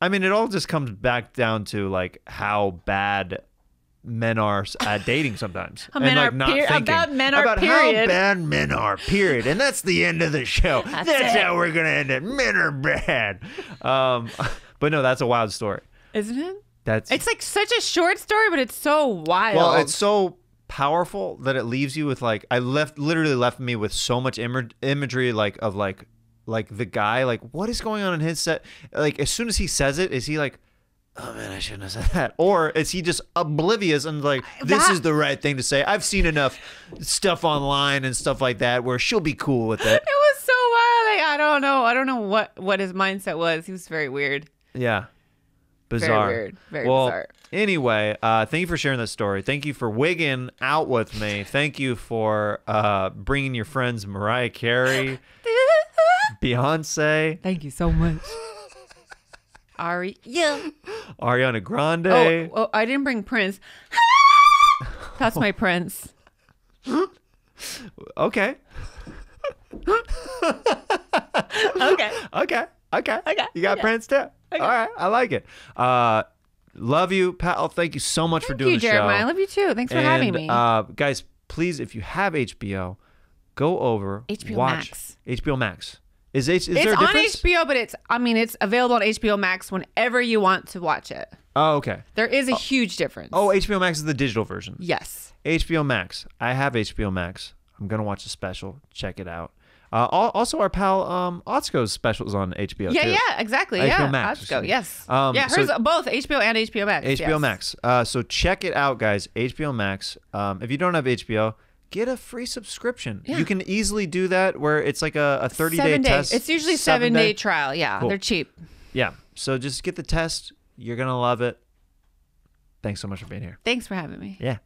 Speaker 2: I mean, it all just comes back down to like how bad men are at dating sometimes.
Speaker 3: How men
Speaker 2: like
Speaker 3: are per- about men are
Speaker 2: about
Speaker 3: period.
Speaker 2: how bad men are, period. And that's the end of the show. That's,
Speaker 3: it.
Speaker 2: how we're going to end it. Men are bad. Um, but no, that's a wild story.
Speaker 3: Isn't it?
Speaker 2: That's
Speaker 3: It's like such a short story, but it's so wild.
Speaker 2: well, it's so powerful that it leaves you with like I left literally left me with so much imer- imagery like of like like the guy like what is going on in his set like as soon as he says it is he like oh man I shouldn't have said that or is he just oblivious and like uh, this
Speaker 3: That-
Speaker 2: is the right thing to say I've seen enough stuff online and stuff like that where she'll be cool with it
Speaker 3: it was so wild. Like, I don't know. I don't know what what his mindset was. He was very weird.
Speaker 2: Yeah. Bizarre.
Speaker 3: weird. Very
Speaker 2: well,
Speaker 3: bizarre.
Speaker 2: Anyway, uh, thank you for sharing this story. Thank you for wigging out with me. Thank you for uh, bringing your friends Mariah Carey, Beyonce,
Speaker 8: Thank you so much.
Speaker 3: Ari, yeah.
Speaker 2: Ariana Grande.
Speaker 3: Oh, oh, I didn't bring Prince. That's my Prince.
Speaker 2: Okay.
Speaker 3: Okay.
Speaker 2: Okay. Okay.
Speaker 3: Okay.
Speaker 2: You got
Speaker 3: Okay.
Speaker 2: Prince too. All right. I like it. Uh, love you, pal. Thank you so much for doing
Speaker 3: you,
Speaker 2: the
Speaker 3: Jeremiah. I love you too. Thanks for
Speaker 2: and,
Speaker 3: having me.
Speaker 2: Uh, guys, please, if you have HBO, go over
Speaker 3: HBO
Speaker 2: watch
Speaker 3: Max.
Speaker 2: HBO Max. Is, H- is
Speaker 3: it's
Speaker 2: there a
Speaker 3: on? HBO, but it's I mean it's available on HBO Max whenever you want to watch it.
Speaker 2: Oh, okay.
Speaker 3: There is a huge difference.
Speaker 2: Oh, HBO Max is the digital version.
Speaker 3: yes.
Speaker 2: HBO Max. I have HBO Max. I'm gonna watch the special. Check it out. Uh, also, our pal um, Atsuko's specials on HBO.
Speaker 3: Yeah,
Speaker 2: too.
Speaker 3: yeah, exactly.
Speaker 2: HBO
Speaker 3: yeah,
Speaker 2: Max,
Speaker 3: Let's go.
Speaker 2: excuse me.
Speaker 3: Yes.
Speaker 2: Um,
Speaker 3: yeah,
Speaker 2: so-
Speaker 3: hers both HBO and HBO Max.
Speaker 2: HBO
Speaker 3: yes.
Speaker 2: Max. Uh, so check it out, guys. HBO Max. Um, if you don't have HBO, get a free subscription.
Speaker 3: Yeah.
Speaker 2: You can easily do that where it's like a, a 30 day
Speaker 3: Seven day.
Speaker 2: test.
Speaker 3: It's usually seven, day. trial. Yeah,
Speaker 2: Cool.
Speaker 3: they're cheap.
Speaker 2: Yeah. So just get the test. You're gonna love it. Thanks so much for being here.
Speaker 3: Thanks for having me.
Speaker 2: Yeah.